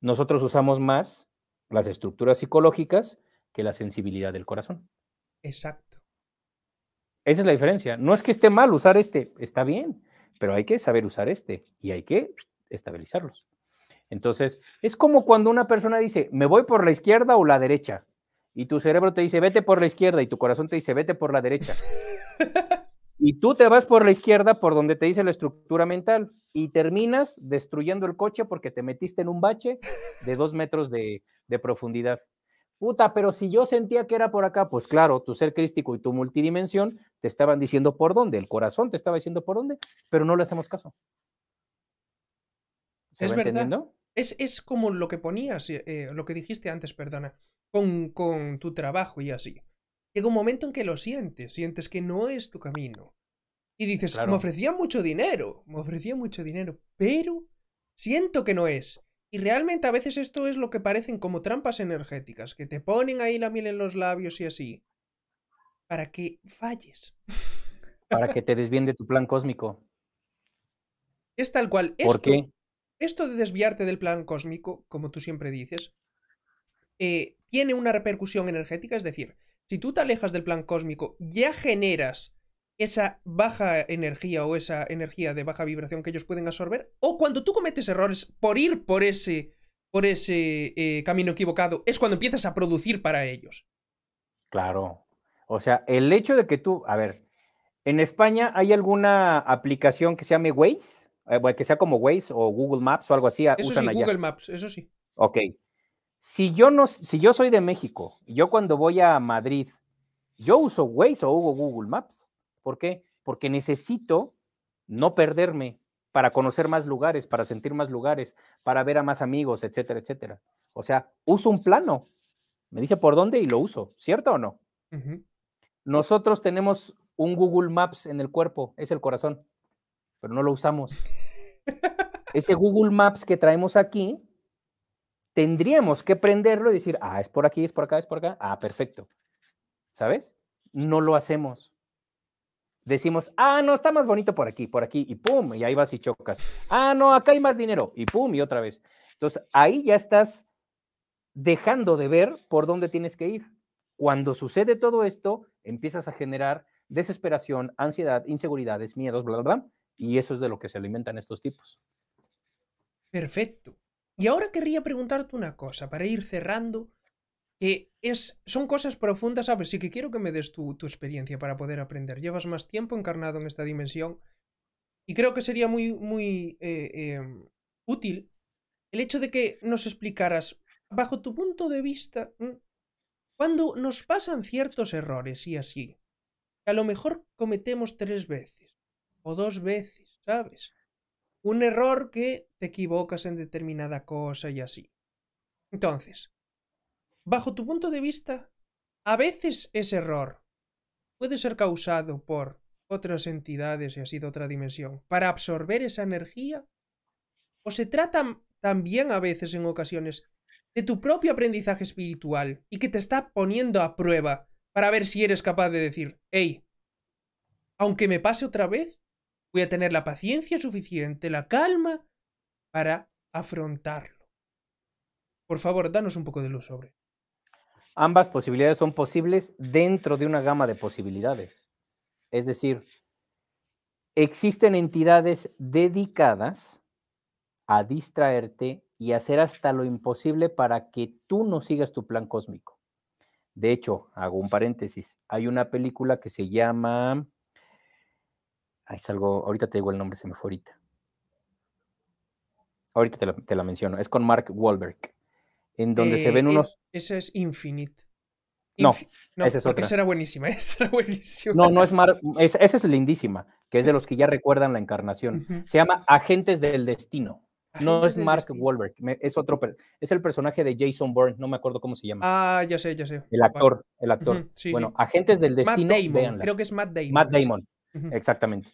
Nosotros usamos más las estructuras psicológicas que la sensibilidad del corazón. Exacto. Esa es la diferencia. No es que esté mal usar este, está bien, pero hay que saber usar este y hay que estabilizarlos. Entonces, es como cuando una persona dice, me voy por la izquierda o la derecha, y tu cerebro te dice, vete por la izquierda, y tu corazón te dice, vete por la derecha. Y tú te vas por la izquierda, por donde te dice la estructura mental, y terminas destruyendo el coche porque te metiste en un bache de dos metros de, profundidad. Puta, pero si yo sentía que era por acá, pues claro, tu ser crístico y tu multidimensión te estaban diciendo por dónde, el corazón te estaba diciendo por dónde, pero no le hacemos caso. es verdad. Es, es, como lo que ponías, eh, eh, lo que dijiste antes, perdona, con, con tu trabajo y así. Llega un momento en que lo sientes, sientes que no es tu camino. Y dices, me ofrecía mucho dinero, me ofrecía mucho dinero, pero siento que no es. Y realmente a veces esto es lo que parecen como trampas energéticas, que te ponen ahí la miel en los labios y así, para que falles. Para que te desvíen tu plan cósmico. Es tal cual. ¿Por qué? Esto de desviarte del plan cósmico, como tú siempre dices, eh, tiene una repercusión energética, es decir, si tú te alejas del plan cósmico, ya generas esa baja energía o esa energía de baja vibración que ellos pueden absorber, o cuando tú cometes errores por ir por ese, por ese eh, camino equivocado, es cuando empiezas a producir para ellos. Claro. O sea, el hecho de que tú, a ver, en España hay alguna aplicación que se llame Waze, eh, que sea como Waze o Google Maps o algo así. Eso sí, Google Maps, eso sí. Ok. Si yo no, si yo soy de México, yo cuando voy a Madrid, yo uso Waze o Google Maps. ¿Por qué? Porque necesito no perderme para conocer más lugares, para sentir más lugares, para ver a más amigos, etcétera, etcétera. O sea, uso un plano. Me dice por dónde y lo uso, ¿cierto o no? Nosotros tenemos un Google Maps en el cuerpo, es el corazón, pero no lo usamos. Ese Google Maps que traemos aquí, tendríamos que prenderlo y decir, ah, es por aquí, es por acá, es por acá. Ah, perfecto. ¿Sabes? No lo hacemos decimos, ah, no, está más bonito por aquí, por aquí, y pum, y ahí vas y chocas. Ah, no, acá hay más dinero, y pum, y otra vez. Entonces, ahí ya estás dejando de ver por dónde tienes que ir. Cuando sucede todo esto, empiezas a generar desesperación, ansiedad, inseguridades, miedos, bla, bla, bla, y eso es de lo que se alimentan estos tipos. Perfecto. Y ahora querría preguntarte una cosa para ir cerrando que es, son cosas profundas, ¿sabes? Sí que quiero que me des tu, experiencia para poder aprender. Llevas más tiempo encarnado en esta dimensión y creo que sería muy, muy eh, em, útil el hecho de que nos explicaras, bajo tu punto de vista, cuando nos pasan ciertos errores y así, que a lo mejor cometemos tres veces o dos veces, ¿sabes? Un error que te equivocas en determinada cosa y así. Entonces, Bajo tu punto de vista, a veces ese error puede ser causado por otras entidades y así de otra dimensión para absorber esa energía? ¿O se trata también a veces en ocasiones de tu propio aprendizaje espiritual y que te está poniendo a prueba para ver si eres capaz de decir, hey, aunque me pase otra vez, voy a tener la paciencia suficiente, la calma para afrontarlo? Por favor, danos un poco de luz sobre. Ambas posibilidades son posibles dentro de una gama de posibilidades. Es decir, existen entidades dedicadas a distraerte y hacer hasta lo imposible para que tú no sigas tu plan cósmico. De hecho, hago un paréntesis, hay una película que se llama... Es algo, ahorita te digo el nombre, se me fue ahorita. Ahorita te la, te la menciono, es con Mark Wahlberg en donde se ven eh, unos. Ese es Infinite. no, no, esa es otra. Esa era buenísima, esa era buenísima. No, no es Mar... esa es lindísima, que es de los que ya recuerdan la encarnación. Se llama Agentes del Destino. no es Mark Wahlberg, es otro, es el personaje de Jason Bourne, no me acuerdo cómo se llama. Ah, ya sé, ya sé. El actor, el actor. bueno, Agentes del Destino. Matt Damon, creo que es Matt Damon. Matt Damon, exactamente.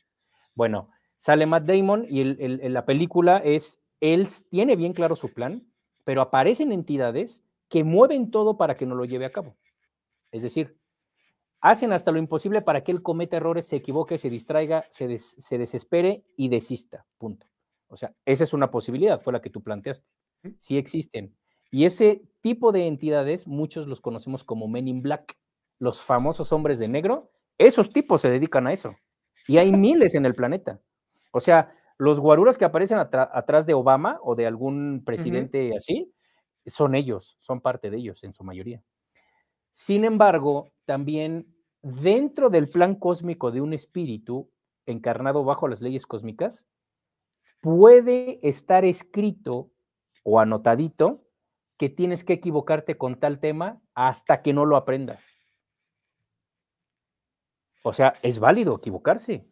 Bueno, sale Matt Damon y la película es, él tiene bien claro su plan, pero aparecen entidades que mueven todo para que no lo lleve a cabo. Es decir, hacen hasta lo imposible para que él cometa errores, se equivoque, se distraiga, se, desespere y desista. Punto. O sea, esa es una posibilidad, fue la que tú planteaste. Sí existen. Y ese tipo de entidades, muchos los conocemos como Men in Black, los famosos hombres de negro, esos tipos se dedican a eso. Y hay miles en el planeta. O sea, los guaruras que aparecen atrás de Obama o de algún presidente así, son ellos, son parte de ellos en su mayoría. Sin embargo, también dentro del plan cósmico de un espíritu encarnado bajo las leyes cósmicas, puede estar escrito o anotadito que tienes que equivocarte con tal tema hasta que no lo aprendas. O sea, es válido equivocarse.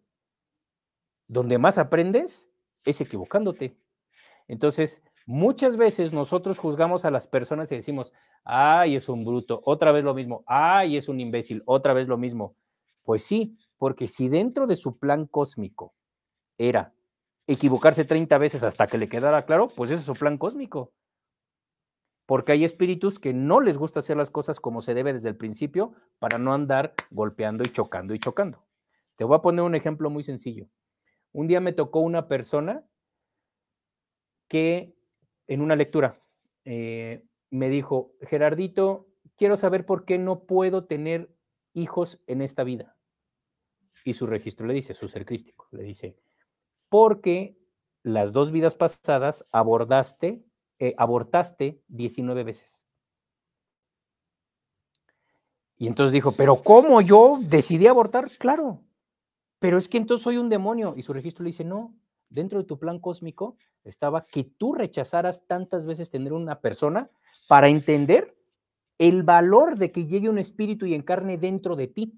Donde más aprendes es equivocándote. Entonces, muchas veces nosotros juzgamos a las personas y decimos, ay, es un bruto, otra vez lo mismo, ay, es un imbécil, otra vez lo mismo. Pues sí, porque si dentro de su plan cósmico era equivocarse 30 veces hasta que le quedara claro, pues ese es su plan cósmico. Porque hay espíritus que no les gusta hacer las cosas como se debe desde el principio para no andar golpeando y chocando y chocando. Te voy a poner un ejemplo muy sencillo. Un día me tocó una persona que en una lectura eh, me dijo, Gerardito, quiero saber por qué no puedo tener hijos en esta vida. Y su registro le dice, su ser crístico, le dice, porque las dos vidas pasadas abordaste, eh, abortaste 19 veces. Y entonces dijo, pero ¿cómo yo decidí abortar? Claro, pero es que entonces soy un demonio. Y su registro le dice, no, dentro de tu plan cósmico estaba que tú rechazaras tantas veces tener una persona para entender el valor de que llegue un espíritu y encarne dentro de ti.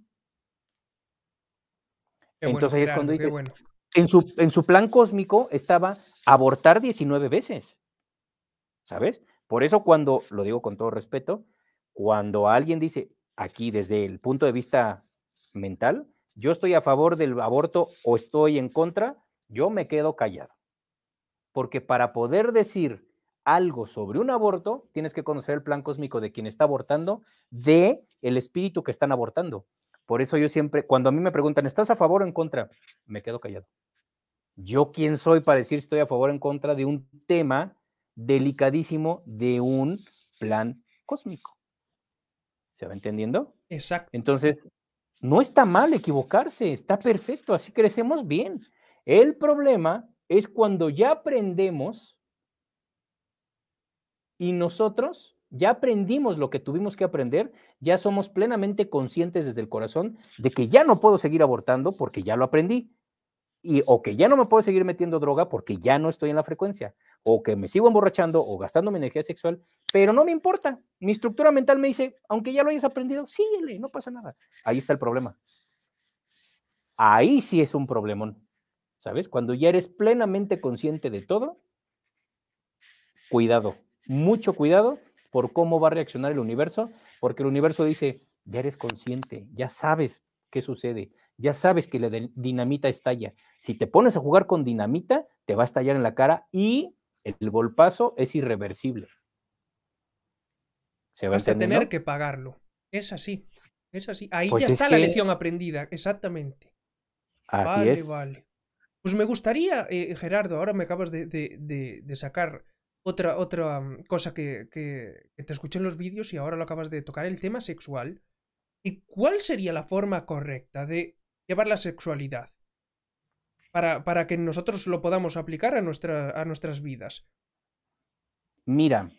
Entonces ahí es cuando dices, en su, en su plan cósmico estaba abortar 19 veces. ¿Sabes? Por eso cuando, lo digo con todo respeto, cuando alguien dice aquí desde el punto de vista mental, yo estoy a favor del aborto o estoy en contra, yo me quedo callado. Porque para poder decir algo sobre un aborto, tienes que conocer el plan cósmico de quien está abortando, de el espíritu que están abortando. Por eso yo siempre, cuando a mí me preguntan, ¿estás a favor o en contra? Me quedo callado. Yo quién soy para decir estoy a favor o en contra de un tema delicadísimo de un plan cósmico. ¿Se va entendiendo? Exacto. Entonces, no está mal equivocarse, está perfecto, así crecemos bien. El problema es cuando ya aprendemos y nosotros ya aprendimos lo que tuvimos que aprender, ya somos plenamente conscientes desde el corazón de que ya no puedo seguir abortando porque ya lo aprendí y o que ya no me puedo seguir metiendo droga porque ya no estoy en la frecuencia, o que me sigo emborrachando o gastando mi energía sexual, pero no me importa. Mi estructura mental me dice, aunque ya lo hayas aprendido, síguele, no pasa nada. Ahí está el problema. Ahí sí es un problemón, ¿sabes? Cuando ya eres plenamente consciente de todo, cuidado, mucho cuidado por cómo va a reaccionar el universo, porque el universo dice, ya eres consciente, ya sabes qué sucede, ya sabes que la dinamita estalla. Si te pones a jugar con dinamita, te va a estallar en la cara y el golpazo es irreversible. ¿Se va Vas a tener que pagarlo. Es así. Es así. Ahí pues ya está la lección aprendida, exactamente. Así vale, es. Vale. Pues me gustaría, eh, Gerardo, ahora me acabas de, sacar otra, otra mm, cosa que, que, te escuché en los vídeos y ahora lo acabas de tocar, el tema sexual. ¿Y cuál sería la forma correcta de llevar la sexualidad. Para, para que nosotros lo podamos aplicar a, nuestra, a nuestras vidas. Mira,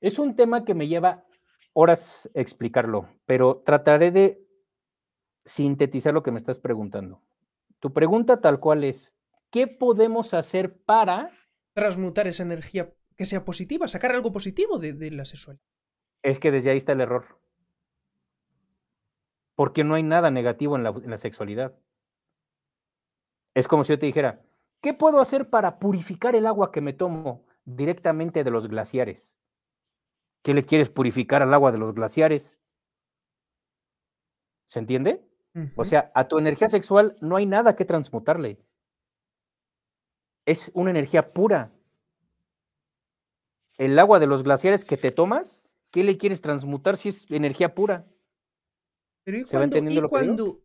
es un tema que me lleva horas explicarlo, pero trataré de sintetizar lo que me estás preguntando. Tu pregunta tal cual es, ¿qué podemos hacer para... Transmutar esa energía que sea positiva, sacar algo positivo de, de la sexualidad. Es que desde ahí está el error porque no hay nada negativo en la, sexualidad. Es como si yo te dijera, ¿qué puedo hacer para purificar el agua que me tomo directamente de los glaciares? ¿Qué le quieres purificar al agua de los glaciares? ¿Se entiende? O sea, a tu energía sexual no hay nada que transmutarle. Es una energía pura. El agua de los glaciares que te tomas, ¿qué le quieres transmutar si es energía pura? Pero ¿y cuando, cuando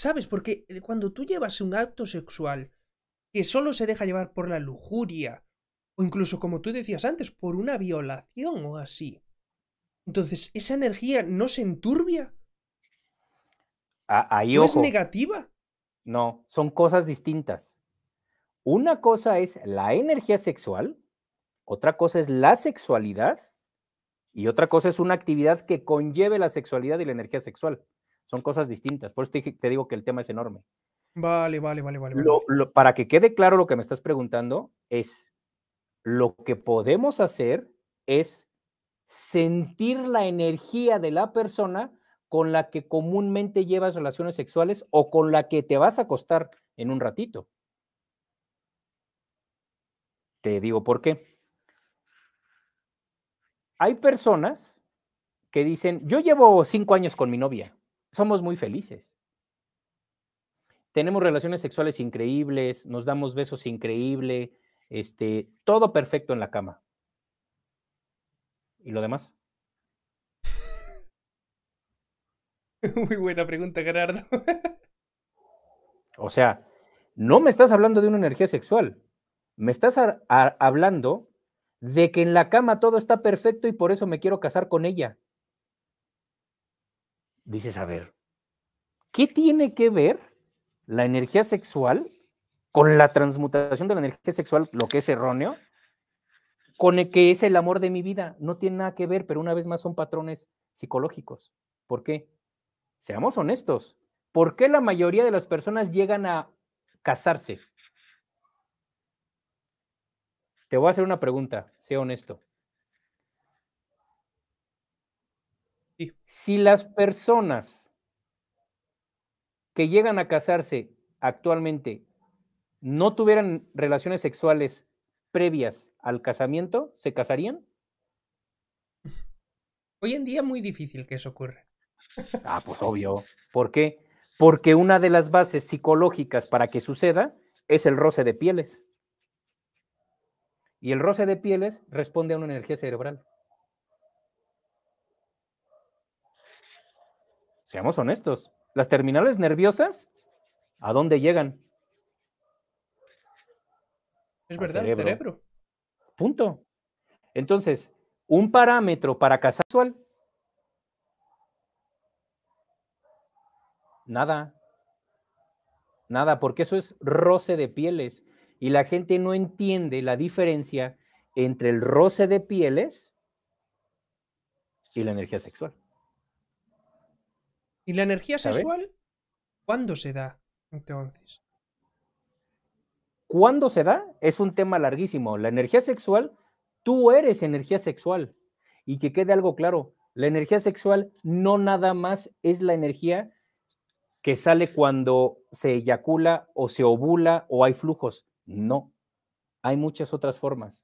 ¿sabes? Porque eh, cuando tú llevas un acto sexual que solo se deja llevar por la lujuria, o incluso como tú decías antes, por una violación o así, entonces esa energía no se enturbia. ahí, ¿No es negativa? No, son cosas distintas. Una cosa es la energía sexual, otra cosa es la sexualidad y otra cosa es una actividad que conlleve la sexualidad y la energía sexual. Son cosas distintas. Por eso te, digo que el tema es enorme. Vale, vale, vale, vale. para que quede claro lo que me estás preguntando, es lo que podemos hacer es sentir la energía de la persona con la que comúnmente llevas relaciones sexuales o con la que te vas a acostar en un ratito. Te digo por qué. Hay personas que dicen, yo llevo cinco años con mi novia, somos muy felices. Tenemos relaciones sexuales increíbles, nos damos besos increíble, este, todo perfecto en la cama. ¿Y lo demás? Muy buena pregunta, Gerardo. o sea, no me estás hablando de una energía sexual, me estás hablando de que en la cama todo está perfecto y por eso me quiero casar con ella. Dices, a ver, ¿qué tiene que ver la energía sexual con la transmutación de la energía sexual, lo que es erróneo, con el que es el amor de mi vida. No tiene nada que ver, pero una vez más son patrones psicológicos. ¿Por qué? Seamos honestos. ¿Por qué la mayoría de las personas llegan a casarse? Te voy a hacer una pregunta, sé honesto. Si las personas que llegan a casarse actualmente no tuvieran relaciones sexuales previas al casamiento, ¿se casarían? Hoy en día es muy difícil que eso ocurra. Ah, pues obvio. ¿Por qué? Porque una de las bases psicológicas para que suceda es el roce de pieles. Y el roce de pieles responde a una energía cerebral. Seamos honestos. Las terminales nerviosas, ¿a dónde llegan? Es verdad, el cerebro. Punto. Entonces, un parámetro para casual. Nada. Nada, porque eso es roce de pieles. Y la gente no entiende la diferencia entre el roce de pieles y la energía sexual. ¿Y la energía sexual? ¿Cuándo se da entonces? ¿Cuándo se da? Es un tema larguísimo. La energía sexual, tú eres energía sexual. Y que quede algo claro, la energía sexual no nada más es la energía que sale cuando se eyacula o se ovula o hay flujos. No, hay muchas otras formas.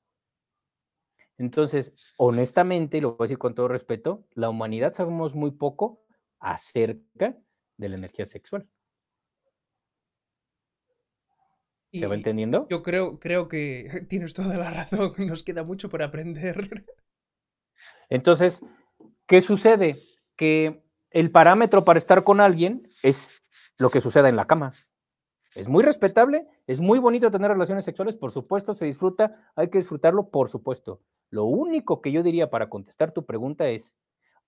Entonces, honestamente, lo voy a decir con todo respeto, la humanidad sabemos muy poco acerca de la energía sexual. ¿Se va entendiendo? Yo creo, creo que tienes toda la razón, nos queda mucho por aprender. Entonces, ¿qué sucede? Que el parámetro para estar con alguien es lo que suceda en la cama. Es muy respetable, es muy bonito tener relaciones sexuales, por supuesto, se disfruta, hay que disfrutarlo, por supuesto. Lo único que yo diría para contestar tu pregunta es,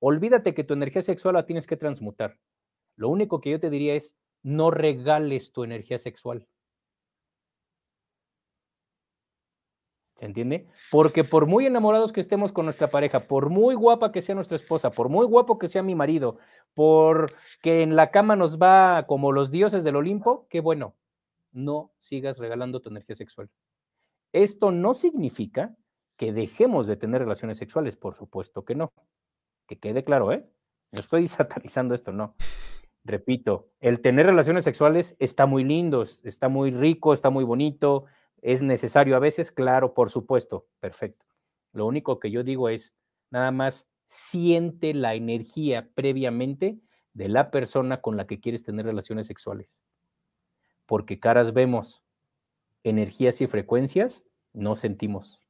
Olvídate que tu energía sexual la tienes que transmutar. Lo único que yo te diría es, no regales tu energía sexual. ¿Se entiende? Porque por muy enamorados que estemos con nuestra pareja, por muy guapa que sea nuestra esposa, por muy guapo que sea mi marido, por que en la cama nos va como los dioses del Olimpo, qué bueno, no sigas regalando tu energía sexual. Esto no significa que dejemos de tener relaciones sexuales, por supuesto que no que quede claro, ¿eh? No estoy satanizando esto, no. Repito, el tener relaciones sexuales está muy lindo, está muy rico, está muy bonito, es necesario a veces, claro, por supuesto, perfecto. Lo único que yo digo es, nada más siente la energía previamente de la persona con la que quieres tener relaciones sexuales. Porque caras vemos, energías y frecuencias no sentimos.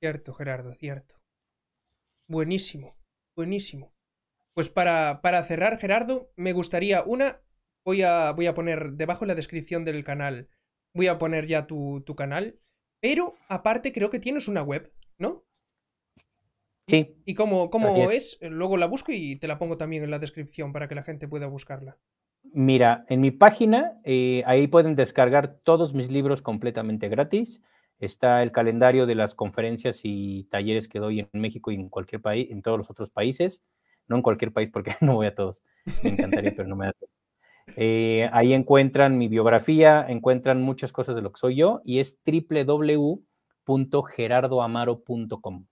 Cierto, Gerardo, cierto. Buenísimo, buenísimo. Pues para, para cerrar, Gerardo, me gustaría una. Voy a, voy a poner debajo en la descripción del canal. Voy a poner ya tu, tu canal. Pero aparte, creo que tienes una web, ¿no? Sí. ¿Y cómo, cómo es. Luego la busco y te la pongo también en la descripción para que la gente pueda buscarla. Mira, en mi página, eh, ahí pueden descargar todos mis libros completamente gratis. Está el calendario de las conferencias y talleres que doy en México y en cualquier país, en todos los otros países. No en cualquier país porque no voy a todos. Me encantaría, pero no me da eh, ahí encuentran mi biografía, encuentran muchas cosas de lo que soy yo y es www.gerardoamaro.com.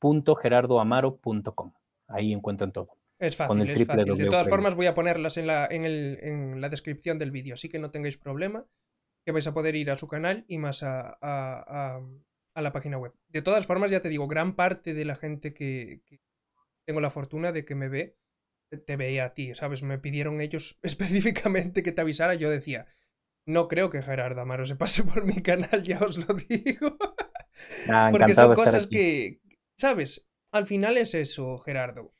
.gerardoamaro.com. Ahí encuentran todo. Es fácil, es fácil. De todas formas, voy a ponerlas en la, en, la descripción del vídeo, así que no tengáis problema, que vais a poder ir a su canal y más a, la página web. De todas formas, ya te digo, gran parte de la gente que, tengo la fortuna de que me ve, te veía a ti, ¿sabes? Me pidieron ellos específicamente que te avisara, yo decía, no creo que Gerardo Amaro se pase por mi canal, ya os lo digo. Ah, Porque son cosas que, ¿sabes? Al final es eso, Gerardo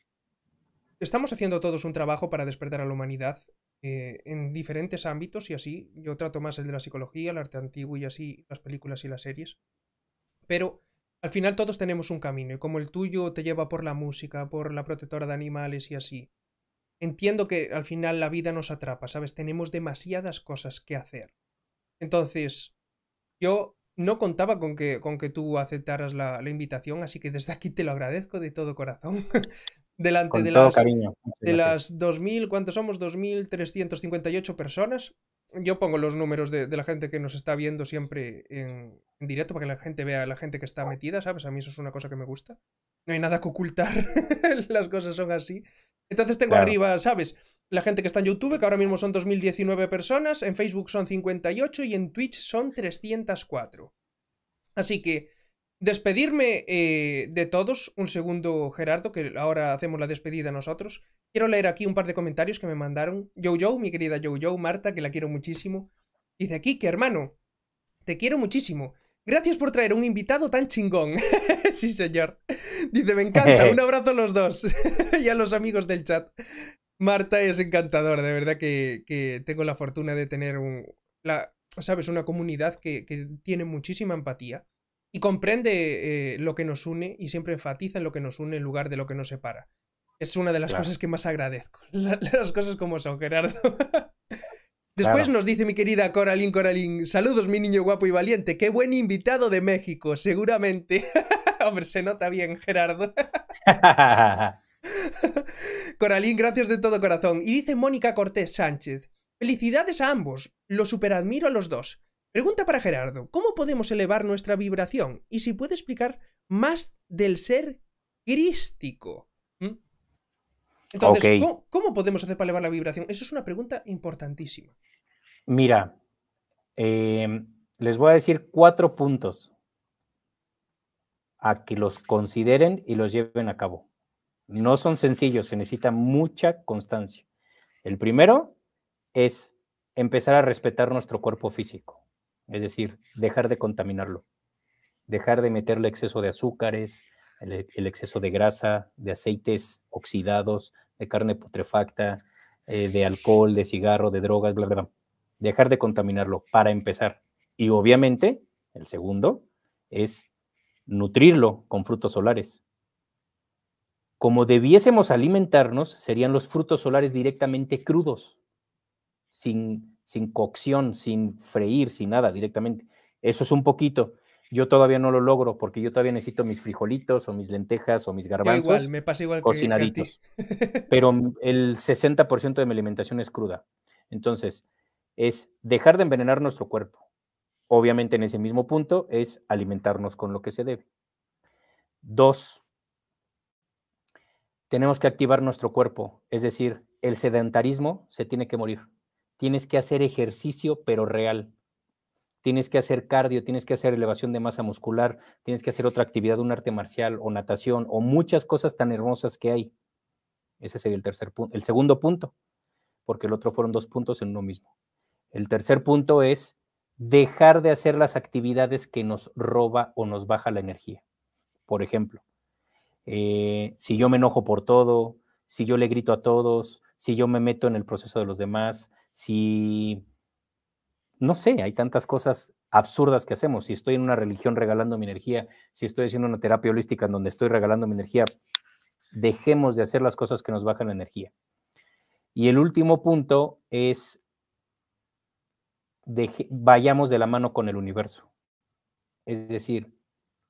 estamos haciendo todos un trabajo para despertar a la humanidad eh, en diferentes ámbitos y así. Yo trato más el de la psicología, el arte antiguo y así, las películas y las series. Pero al final todos tenemos un camino y como el tuyo te lleva por la música, por la protectora de animales y así. Entiendo que al final la vida nos atrapa, ¿sabes? Tenemos demasiadas cosas que hacer. Entonces, yo no contaba con que, con que tú aceptaras la, la, invitación, así que desde aquí te lo agradezco de todo corazón. delante de, las, de las 2.000, ¿cuántos somos? 2.358 personas. Yo pongo los números de, la gente que nos está viendo siempre en, directo para que la gente vea a la gente que está metida, ¿sabes? A mí eso es una cosa que me gusta. No hay nada que ocultar, las cosas son así. Entonces tengo arriba, ¿sabes? La gente que está en YouTube, que ahora mismo son 2.019 personas, en Facebook son 58 y en Twitch son 304. Así que Despedirme eh, de todos, un segundo Gerardo, que ahora hacemos la despedida nosotros. Quiero leer aquí un par de comentarios que me mandaron. Jojo, mi querida Jojo, Marta, que la quiero muchísimo. Dice aquí que hermano, te quiero muchísimo. Gracias por traer un invitado tan chingón. sí, señor. Dice, me encanta. Un abrazo a los dos y a los amigos del chat. Marta es encantadora, de verdad que, tengo la fortuna de tener un, la, sabes, una comunidad que, que tiene muchísima empatía y comprende eh, lo que nos une y siempre enfatiza en lo que nos une en lugar de lo que nos separa. Es una de las cosas que más agradezco. las cosas como son, Gerardo. Después nos dice mi querida Coralín Coralín, saludos mi niño guapo y valiente, qué buen invitado de México, seguramente. Hombre, se nota bien, Gerardo. Coralín, gracias de todo corazón. Y dice Mónica Cortés Sánchez, felicidades a ambos, lo superadmiro a los dos. Pregunta para Gerardo, ¿cómo podemos elevar nuestra vibración? Y si puede explicar más del ser crístico. ¿Mm? Entonces, ¿cómo, podemos hacer para elevar la vibración? Eso es una pregunta importantísima. Mira, em, les voy a decir cuatro puntos a que los consideren y los lleven a cabo. No son sencillos, se necesita mucha constancia. El primero es empezar a respetar nuestro cuerpo físico es decir, dejar de contaminarlo, dejar de meterle exceso de azúcares, el, exceso de grasa, de aceites oxidados, de carne putrefacta, eh, de alcohol, de cigarro, de drogas, bla, bla, bla. Dejar de contaminarlo para empezar. Y obviamente, el segundo es nutrirlo con frutos solares. Como debiésemos alimentarnos, serían los frutos solares directamente crudos, sin sin cocción, sin freír, sin nada directamente. Eso es un poquito. Yo todavía no lo logro porque yo todavía necesito mis frijolitos o mis lentejas o mis garbanzos igual, me pasa igual cocinaditos. Pero el 60% de mi alimentación es cruda. Entonces, es dejar de envenenar nuestro cuerpo. Obviamente en ese mismo punto es alimentarnos con lo que se debe. Dos, tenemos que activar nuestro cuerpo, es decir, el sedentarismo se tiene que morir tienes que hacer ejercicio, pero real. Tienes que hacer cardio, tienes que hacer elevación de masa muscular, tienes que hacer otra actividad, un arte marcial o natación o muchas cosas tan hermosas que hay. Ese sería el tercer punto. El segundo punto, porque el otro fueron dos puntos en uno mismo. El tercer punto es dejar de hacer las actividades que nos roba o nos baja la energía. Por ejemplo, eh, si yo me enojo por todo, si yo le grito a todos, si yo me meto en el proceso de los demás, si, no sé, hay tantas cosas absurdas que hacemos. Si estoy en una religión regalando mi energía, si estoy haciendo una terapia holística en donde estoy regalando mi energía, dejemos de hacer las cosas que nos bajan la energía. Y el último punto es, vayamos de la mano con el universo. Es decir,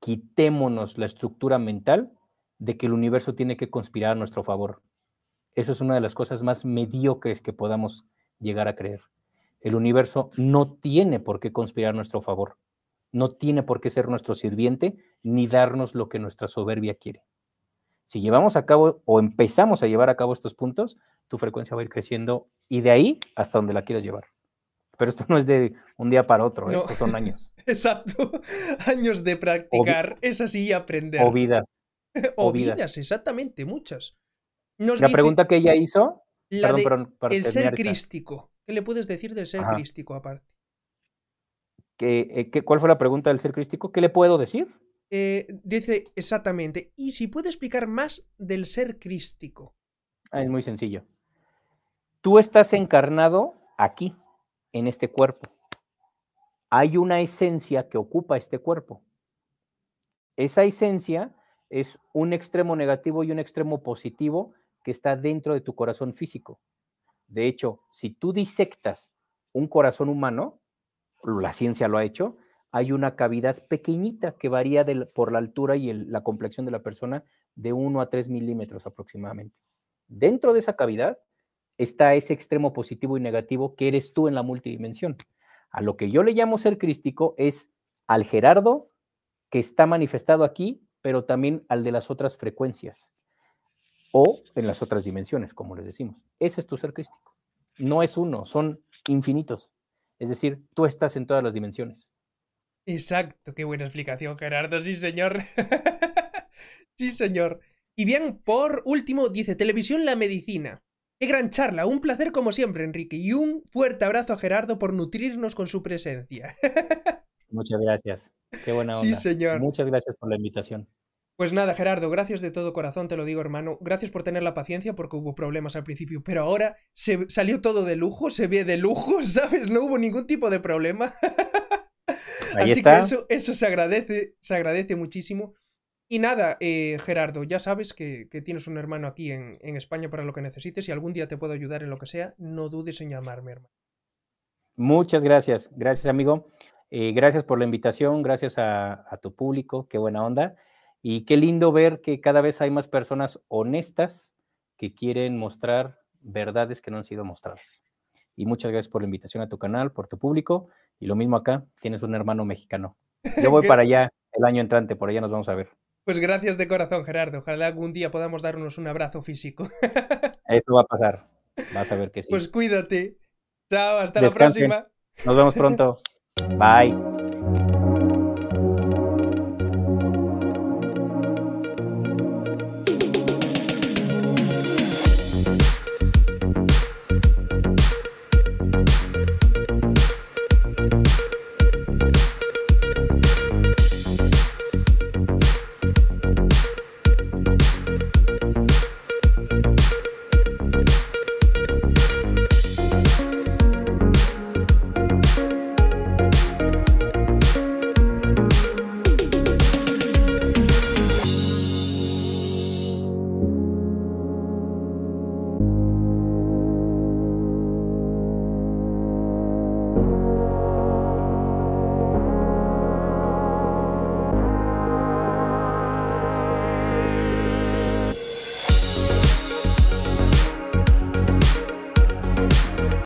quitémonos la estructura mental de que el universo tiene que conspirar a nuestro favor. Eso es una de las cosas más mediocres que podamos llegar a creer. El universo no tiene por qué conspirar a nuestro favor. no tiene por qué ser nuestro sirviente ni darnos lo que nuestra soberbia quiere. Si llevamos a cabo o empezamos a llevar a cabo estos puntos, tu frecuencia va a ir creciendo y de ahí hasta donde la quieras llevar. Pero esto no es de un día para otro, ¿eh? estos son años. Exacto, años de practicar, es así aprender. O vidas. o, vidas. exactamente, muchas. la pregunta que ella hizo, la el ser crístico. ¿Qué le puedes decir del ser crístico aparte? Eh, ¿Qué, cuál fue la pregunta del ser crístico? ¿Qué le puedo decir? Eh, dice exactamente. Y si puede explicar más del ser crístico. Ah, es muy sencillo. Tú estás encarnado aquí, en este cuerpo. Hay una esencia que ocupa este cuerpo. Esa esencia es un extremo negativo y un extremo positivo que está dentro de tu corazón físico. De hecho, si tú disectas un corazón humano, la ciencia lo ha hecho, hay una cavidad pequeñita que varía por la altura y la complexión de la persona de 1 a 3 milímetros aproximadamente. Dentro de esa cavidad está ese extremo positivo y negativo que eres tú en la multidimensión. A lo que yo le llamo ser crístico es al Gerardo que está manifestado aquí, pero también al de las otras frecuencias o en las otras dimensiones, como les decimos. Ese es tu ser crístico. No es uno, son infinitos. Es decir, tú estás en todas las dimensiones. Exacto, qué buena explicación, Gerardo. Sí, señor. sí, señor. Y bien, por último, dice Televisión La Medicina. Qué gran charla, un placer como siempre, Enrique. Y un fuerte abrazo a Gerardo por nutrirnos con su presencia. Muchas gracias. Qué buena onda. Sí, señor. Muchas gracias por la invitación. Pues nada, Gerardo, gracias de todo corazón, te lo digo, hermano. Gracias por tener la paciencia porque hubo problemas al principio, pero ahora se salió todo de lujo, se ve de lujo, ¿sabes? No hubo ningún tipo de problema. Así que eso, eso se agradece, se agradece muchísimo. Y nada, eh, Gerardo, ya sabes que, tienes un hermano aquí en, España para lo que necesites y algún día te puedo ayudar en lo que sea, no dudes en llamarme, hermano. Muchas gracias, gracias amigo. Eh, gracias por la invitación, gracias a, a tu público, qué buena onda. Y qué lindo ver que cada vez hay más personas honestas que quieren mostrar verdades que no han sido mostradas. Y muchas gracias por la invitación a tu canal, por tu público. Y lo mismo acá, tienes un hermano mexicano. Yo voy para allá el año entrante, por allá nos vamos a ver. Pues gracias de corazón, Gerardo. Ojalá algún día podamos darnos un abrazo físico. Eso va a pasar. Vas a ver que sí. Pues cuídate. Chao, hasta la próxima. Nos vemos pronto. Bye.